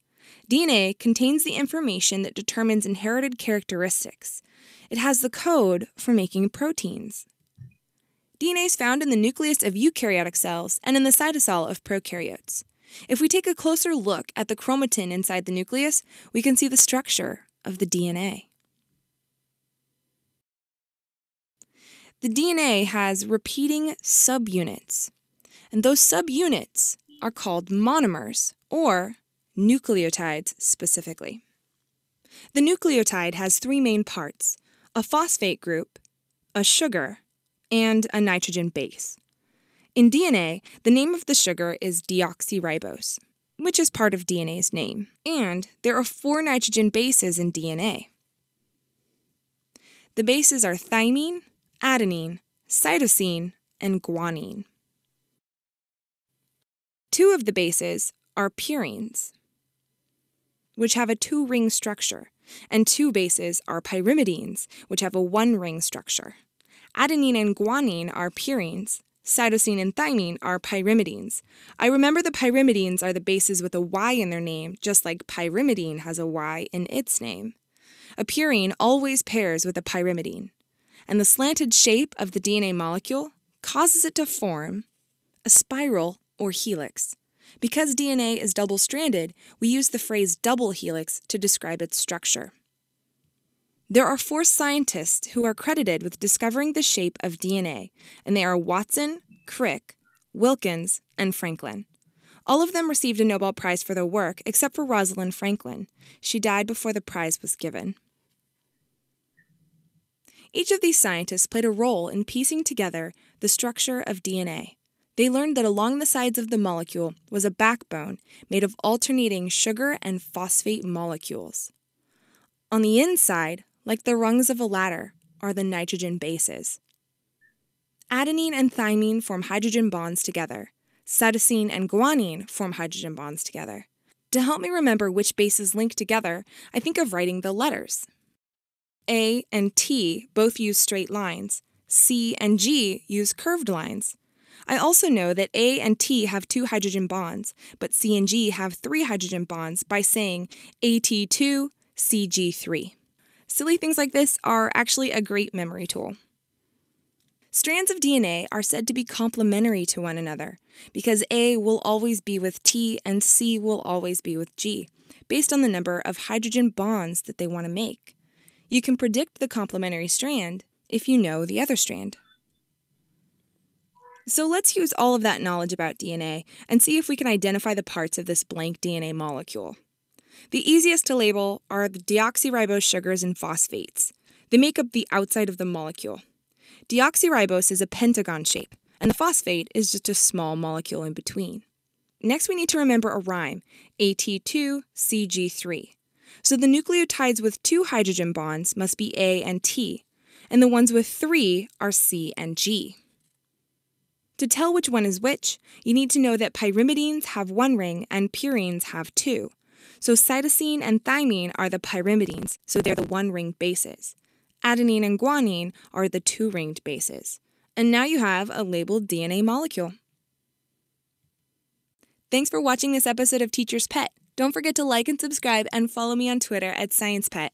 DNA contains the information that determines inherited characteristics. It has the code for making proteins. DNA is found in the nucleus of eukaryotic cells and in the cytosol of prokaryotes. If we take a closer look at the chromatin inside the nucleus, we can see the structure of the DNA. The DNA has repeating subunits, and those subunits are called monomers, or nucleotides specifically. The nucleotide has three main parts a phosphate group, a sugar, and a nitrogen base. In DNA, the name of the sugar is deoxyribose, which is part of DNA's name, and there are four nitrogen bases in DNA. The bases are thymine, adenine, cytosine, and guanine. Two of the bases are purines, which have a two ring structure, and two bases are pyrimidines, which have a one ring structure. Adenine and guanine are purines. Cytosine and thymine are pyrimidines. I remember the pyrimidines are the bases with a Y in their name, just like pyrimidine has a Y in its name. A purine always pairs with a pyrimidine, and the slanted shape of the DNA molecule causes it to form a spiral or helix. Because DNA is double stranded, we use the phrase double helix to describe its structure. There are four scientists who are credited with discovering the shape of DNA, and they are Watson, Crick, Wilkins, and Franklin. All of them received a Nobel Prize for their work, except for Rosalind Franklin. She died before the prize was given. Each of these scientists played a role in piecing together the structure of DNA. They learned that along the sides of the molecule was a backbone made of alternating sugar and phosphate molecules. On the inside, like the rungs of a ladder, are the nitrogen bases. Adenine and thymine form hydrogen bonds together. Cytosine and guanine form hydrogen bonds together. To help me remember which bases link together, I think of writing the letters. A and T both use straight lines. C and G use curved lines. I also know that A and T have two hydrogen bonds, but C and G have three hydrogen bonds by saying AT2, CG3. Silly things like this are actually a great memory tool. Strands of DNA are said to be complementary to one another because A will always be with T and C will always be with G, based on the number of hydrogen bonds that they want to make. You can predict the complementary strand if you know the other strand. So let's use all of that knowledge about DNA and see if we can identify the parts of this blank DNA molecule. The easiest to label are the deoxyribose sugars and phosphates. They make up the outside of the molecule. Deoxyribose is a pentagon shape, and the phosphate is just a small molecule in between. Next, we need to remember a rhyme, AT2CG3. So the nucleotides with two hydrogen bonds must be A and T, and the ones with three are C and G. To tell which one is which, you need to know that pyrimidines have one ring and purines have two. So cytosine and thymine are the pyrimidines, so they're the one ringed bases. Adenine and guanine are the two ringed bases. And now you have a labeled DNA molecule. Thanks for watching this episode of Teacher's Pet. Don't forget to like and subscribe and follow me on Twitter at SciencePet.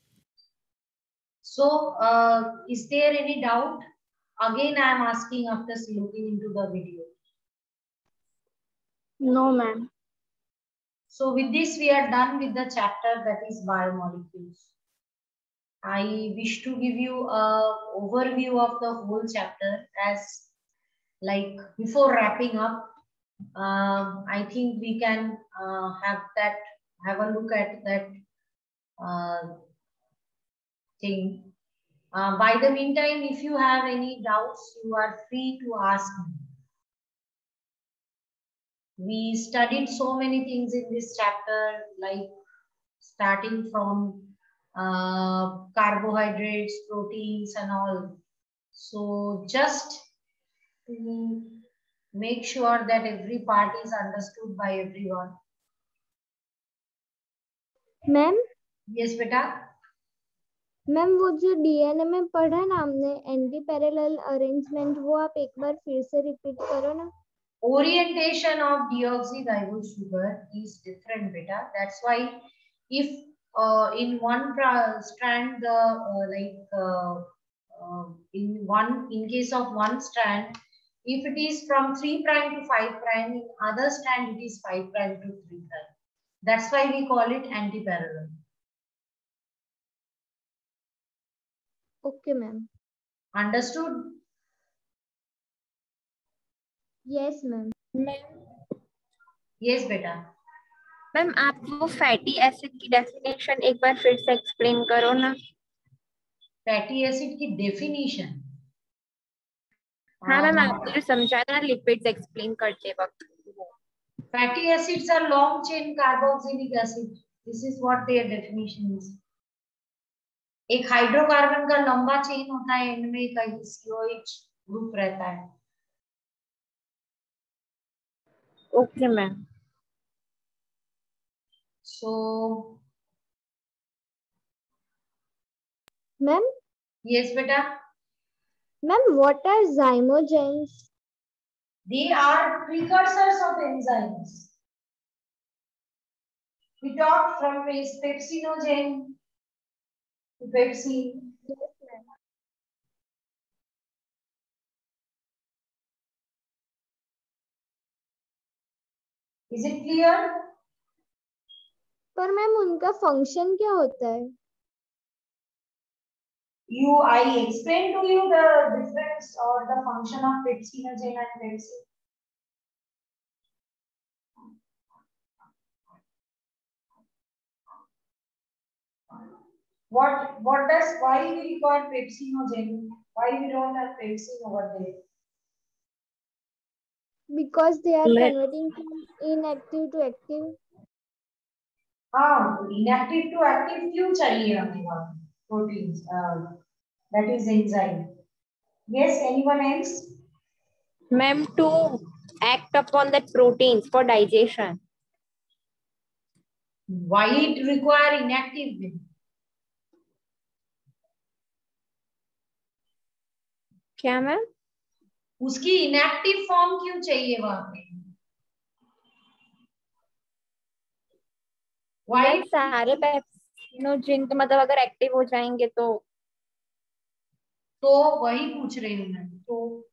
So, uh, is there any doubt? Again, I am asking after looking into the video. No, ma'am. So with this, we are done with the chapter that is biomolecules. I wish to give you a overview of the whole chapter as like before wrapping up. Um, I think we can uh, have that, have a look at that uh, thing. Uh, by the meantime, if you have any doubts, you are free to ask me. We studied so many things in this chapter, like starting from uh, carbohydrates, proteins, and all. So just to make sure that every part is understood by everyone. Ma'am yes बेटा ma'am वो जो DNA में पढ़ा ना हमने anti parallel arrangement वो आप एक बार फिर से रिपीट करो ना orientation of deoxyribose sugar is different beta that's why if uh, in one pra- strand the uh, like uh, uh, in one in case of one strand if it is from 3 prime to 5 prime in other strand it is 5 prime to 3 prime that's why we call it anti-parallel. Okay ma'am understood? Yes ma'am ma'am yes beta. Ma'am आप वो fatty acid की definition एक बार फिर से explain करो ना। Fatty acid की definition? हाँ मैम हाँ, आपने जो समझाया था ना लिपिड्स एक्सप्लेन करते वक्त। वो। Fatty acids are long chain carboxylic acid. This is what their definition is. एक हाइड्रोकार्बन का लंबा चेन होता है एंड में कहीं COH ग्रुप रहता है okay ma'am so ma'am yes बेटा ma'am what are zymogens they are precursors of enzymes we talked from pes- pepsinogen to pepsin is it clear पर मैम उनका फ़ंक्शन क्या होता है you i explained to you the difference or the function of pepsinogen and pepsin what what does why we require pepsinogen why we don't have pepsin over there because they are Let- converting from inactive to active हाँ inactive to active क्यों चाहिए हमें वहाँ proteins uh, that is enzyme yes anyone else ma'am to act upon that proteins for digestion why it require inactive? क्या ma'am उसकी inactive form क्यों चाहिए वहाँ पे मैम वाई सारे पेप्सिनोजिन तो मतलब अगर एक्टिव हो जाएँगे तो। तो वही पूछ रही हूँ मैं तो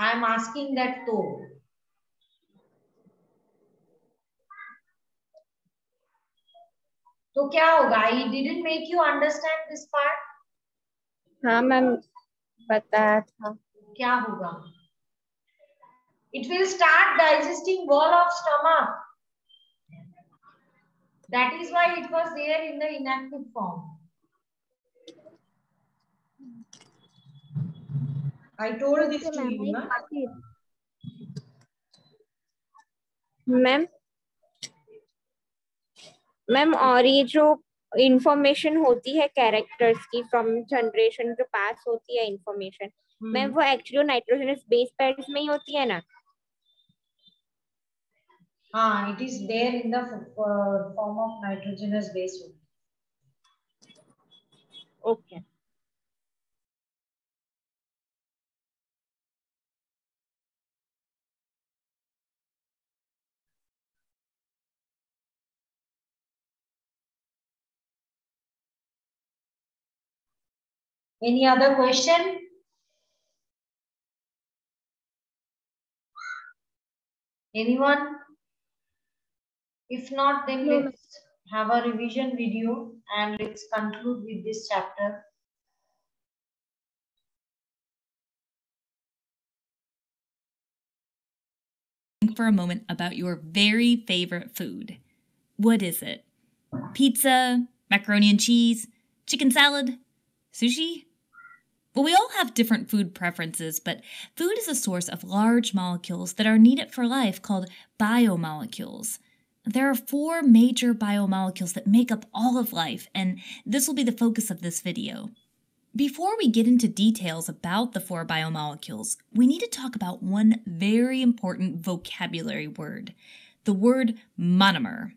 आई एम आस्किंग दैट तो। तो क्या होगा? I didn't make you understand this part हाँ मैम बताया था। क्या होगा? It will start digesting wall of stomach that is why it was there in the inactive form. I told this to you ma'am na? Ma'am ma'am और ये जो information होती है कैरेक्टर्स की फ्रॉम जनरेशन जो पास होती है इंफॉर्मेशन मैम वो एक्चुअली नाइट्रोजनस बेस पेयर्स में ही होती है ना? Ah, it is there in the uh, form of nitrogenous base. Okay. Any other question? Anyone? If not then No, let's have a revision video and let's conclude with this chapter think for a moment about your very favorite food. What is it? Pizza, macaroni and cheese, chicken salad, sushi? Well, we all have different food preferences, but food is a source of large molecules that are needed for life called biomolecules. There are four major biomolecules that make up all of life, and this will be the focus of this video. Before we get into details about the four biomolecules, we need to talk about one very important vocabulary word the word monomer.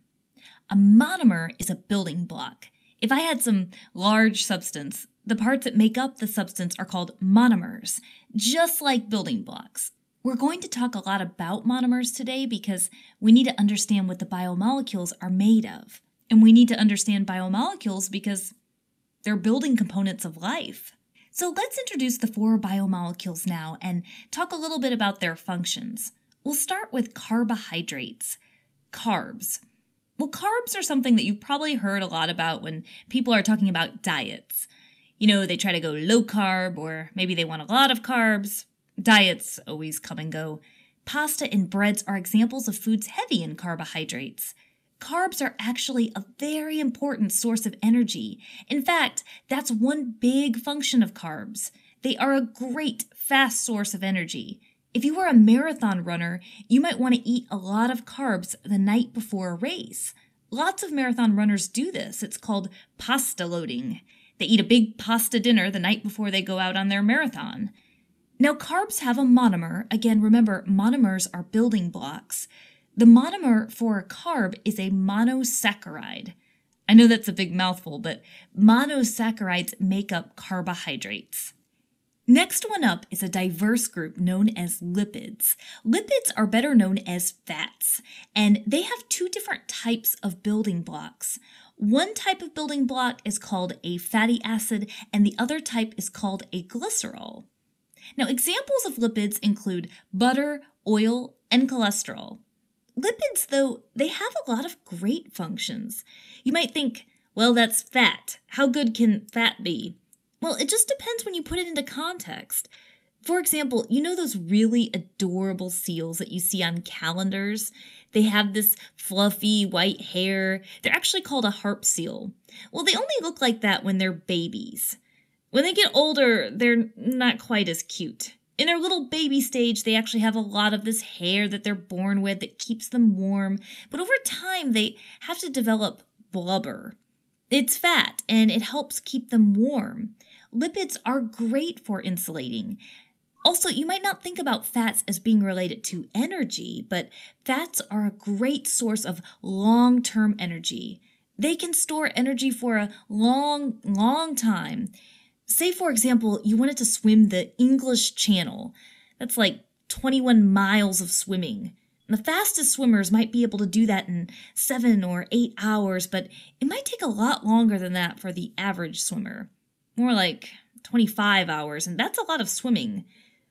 A monomer is a building block. If I had some large substance, the parts that make up the substance are called monomers, just like building blocks. We're going to talk a lot about monomers today because we need to understand what the biomolecules are made of. And we need to understand biomolecules because they're building components of life. So let's introduce the four biomolecules now and talk a little bit about their functions. We'll start with carbohydrates, carbs. Well, carbs are something that you've probably heard a lot about when people are talking about diets. You know, they try to go low carb, or maybe they want a lot of carbs. Diets always come and go. Pasta and breads are examples of foods heavy in carbohydrates. Carbs are actually a very important source of energy. In fact, that's one big function of carbs. They are a great, fast source of energy. If you are a marathon runner, you might want to eat a lot of carbs the night before a race. Lots of marathon runners do this. It's called pasta loading. They eat a big pasta dinner the night before they go out on their marathon. Now, carbs have a monomer. Again, remember, monomers are building blocks. The monomer for a carb is a monosaccharide. I know that's a big mouthful, but monosaccharides make up carbohydrates. Next one up is a diverse group known as lipids. Lipids are better known as fats, and they have two different types of building blocks. One type of building block is called a fatty acid, and the other type is called a glycerol. Now, examples of lipids include butter, oil, and cholesterol. Lipids, though, they have a lot of great functions. You might think, well, that's fat. How good can fat be? Well, it just depends when you put it into context. For example, you know those really adorable seals that you see on calendars? They have this fluffy white hair. They're actually called a harp seal. Well, they only look like that when they're babies. When they get older, they're not quite as cute. In their little baby stage, they actually have a lot of this hair that they're born with that keeps them warm, but over time, they have to develop blubber. It's fat and it helps keep them warm. Lipids are great for insulating. Also, you might not think about fats as being related to energy, but fats are a great source of long term energy. They can store energy for a long, long time. Say, for example, you wanted to swim the English Channel. That's like 21 miles of swimming. And the fastest swimmers might be able to do that in seven or eight hours, but it might take a lot longer than that for the average swimmer. More like 25 hours, and that's a lot of swimming.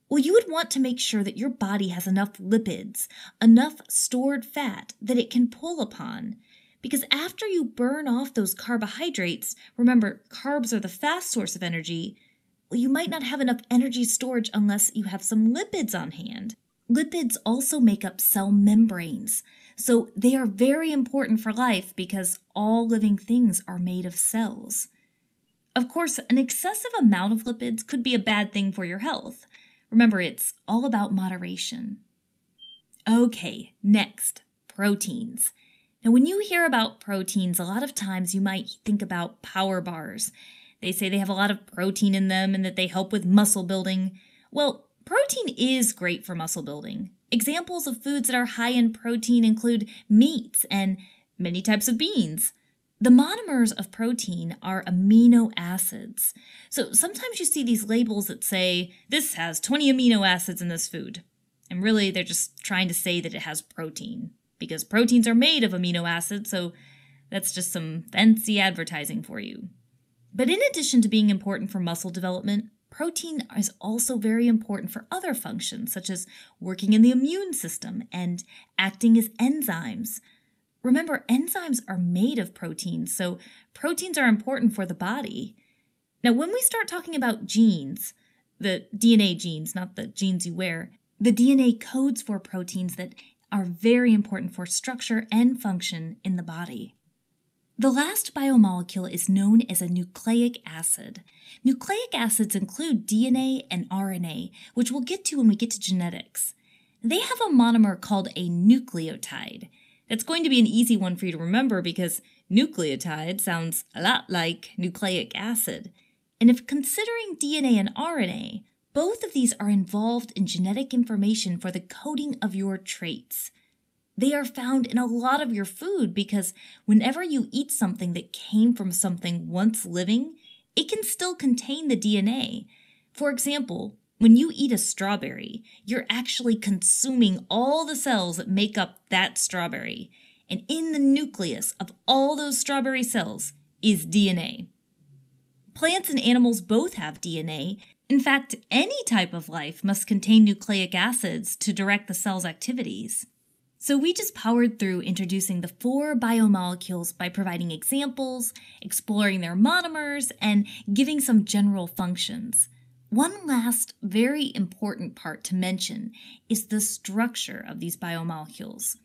Well, you would want to make sure that your body has enough lipids, enough stored fat that it can pull upon. Because after you burn off those carbohydrates, remember, carbs are the fast source of energy, you might not have enough energy storage unless you have some lipids on hand. Lipids also make up cell membranes, so they are very important for life because all living things are made of cells. Of course, an excessive amount of lipids could be a bad thing for your health. Remember, it's all about moderation. Okay, next, proteins. Now, when you hear about proteins, a lot of times you might think about power bars. They say they have a lot of protein in them and that they help with muscle building. Well, protein is great for muscle building. Examples of foods that are high in protein include meats and many types of beans. The monomers of protein are amino acids. So sometimes you see these labels that say, this has 20 amino acids in this food. And really, they're just trying to say that it has protein because proteins are made of amino acids, so that's just some fancy advertising for you. But in addition to being important for muscle development, protein is also very important for other functions, such as working in the immune system and acting as enzymes. Remember, enzymes are made of proteins, so proteins are important for the body. Now, when we start talking about genes, the DNA genes, not the genes you wear, the DNA codes for proteins that are very important for structure and function in the body. The last biomolecule is known as a nucleic acid. Nucleic acids include DNA and RNA, which we'll get to when we get to genetics. They have a monomer called a nucleotide. That's going to be an easy one for you to remember because nucleotide sounds a lot like nucleic acid. And if considering DNA and RNA, both of these are involved in genetic information for the coding of your traits. They are found in a lot of your food because whenever you eat something that came from something once living, it can still contain the DNA. For example, when you eat a strawberry, you're actually consuming all the cells that make up that strawberry. And in the nucleus of all those strawberry cells is DNA. Plants and animals both have DNA. In fact, any type of life must contain nucleic acids to direct the cell's activities. So we just powered through introducing the four biomolecules by providing examples, exploring their monomers, and giving some general functions. One last very important part to mention is the structure of these biomolecules.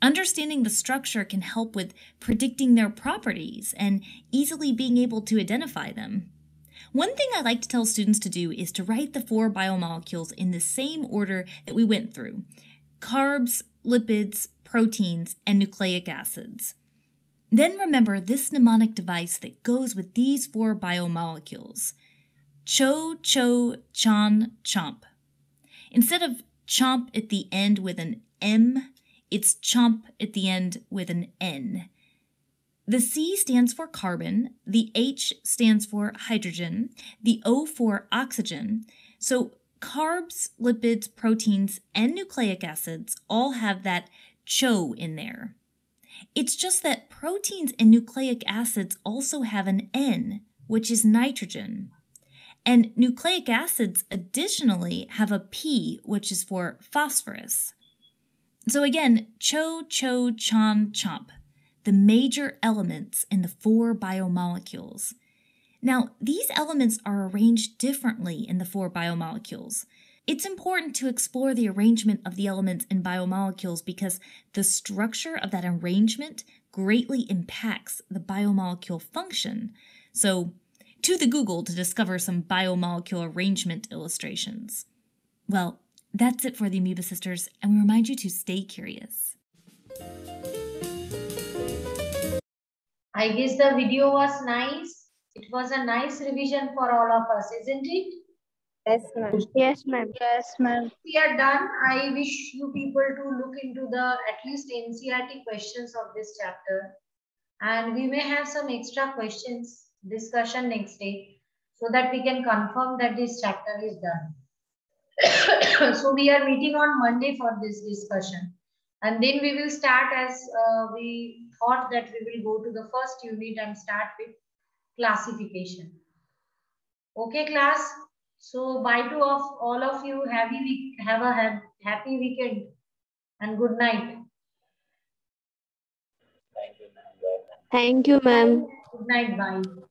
Understanding the structure can help with predicting their properties and easily being able to identify them. One thing I like to tell students to do is to write the four biomolecules in the same order that we went through carbs, lipids, proteins, and nucleic acids. Then remember this mnemonic device that goes with these four biomolecules cho, cho, chon, chonp. Instead of chomp at the end with an M, it's chonp at the end with an N. The C stands for carbon, the H stands for hydrogen, the O for oxygen. So carbs, lipids, proteins, and nucleic acids all have that CHO in there. It's just that proteins and nucleic acids also have an N, which is nitrogen. And nucleic acids additionally have a P, which is for phosphorus. So again, CHO, CHO, CHON, CHONP, the major elements in the four biomolecules. Now, these elements are arranged differently in the four biomolecules. It's important to explore the arrangement of the elements in biomolecules because the structure of that arrangement greatly impacts the biomolecule function. So, to the Google to discover some biomolecule arrangement illustrations. Well, that's it for the Amoeba Sisters, and we remind you to stay curious. I guess the video was nice. It was a nice revision for all of us, isn't it? Yes, ma'am. Yes, ma'am. Yes, ma'am. We are done. I wish you people to look into the at least NCERT questions of this chapter. And we may have some extra questions discussion next day so that we can confirm that this chapter is done. so we are meeting on Monday for this discussion. And then we will start as uh, we thought that we will go to the first unit and start with classification. Okay, class. So bye to of all of you. Happy week. Have a ha happy weekend and good night. Thank you, ma'am. Thank you, ma'am. Good night. Bye.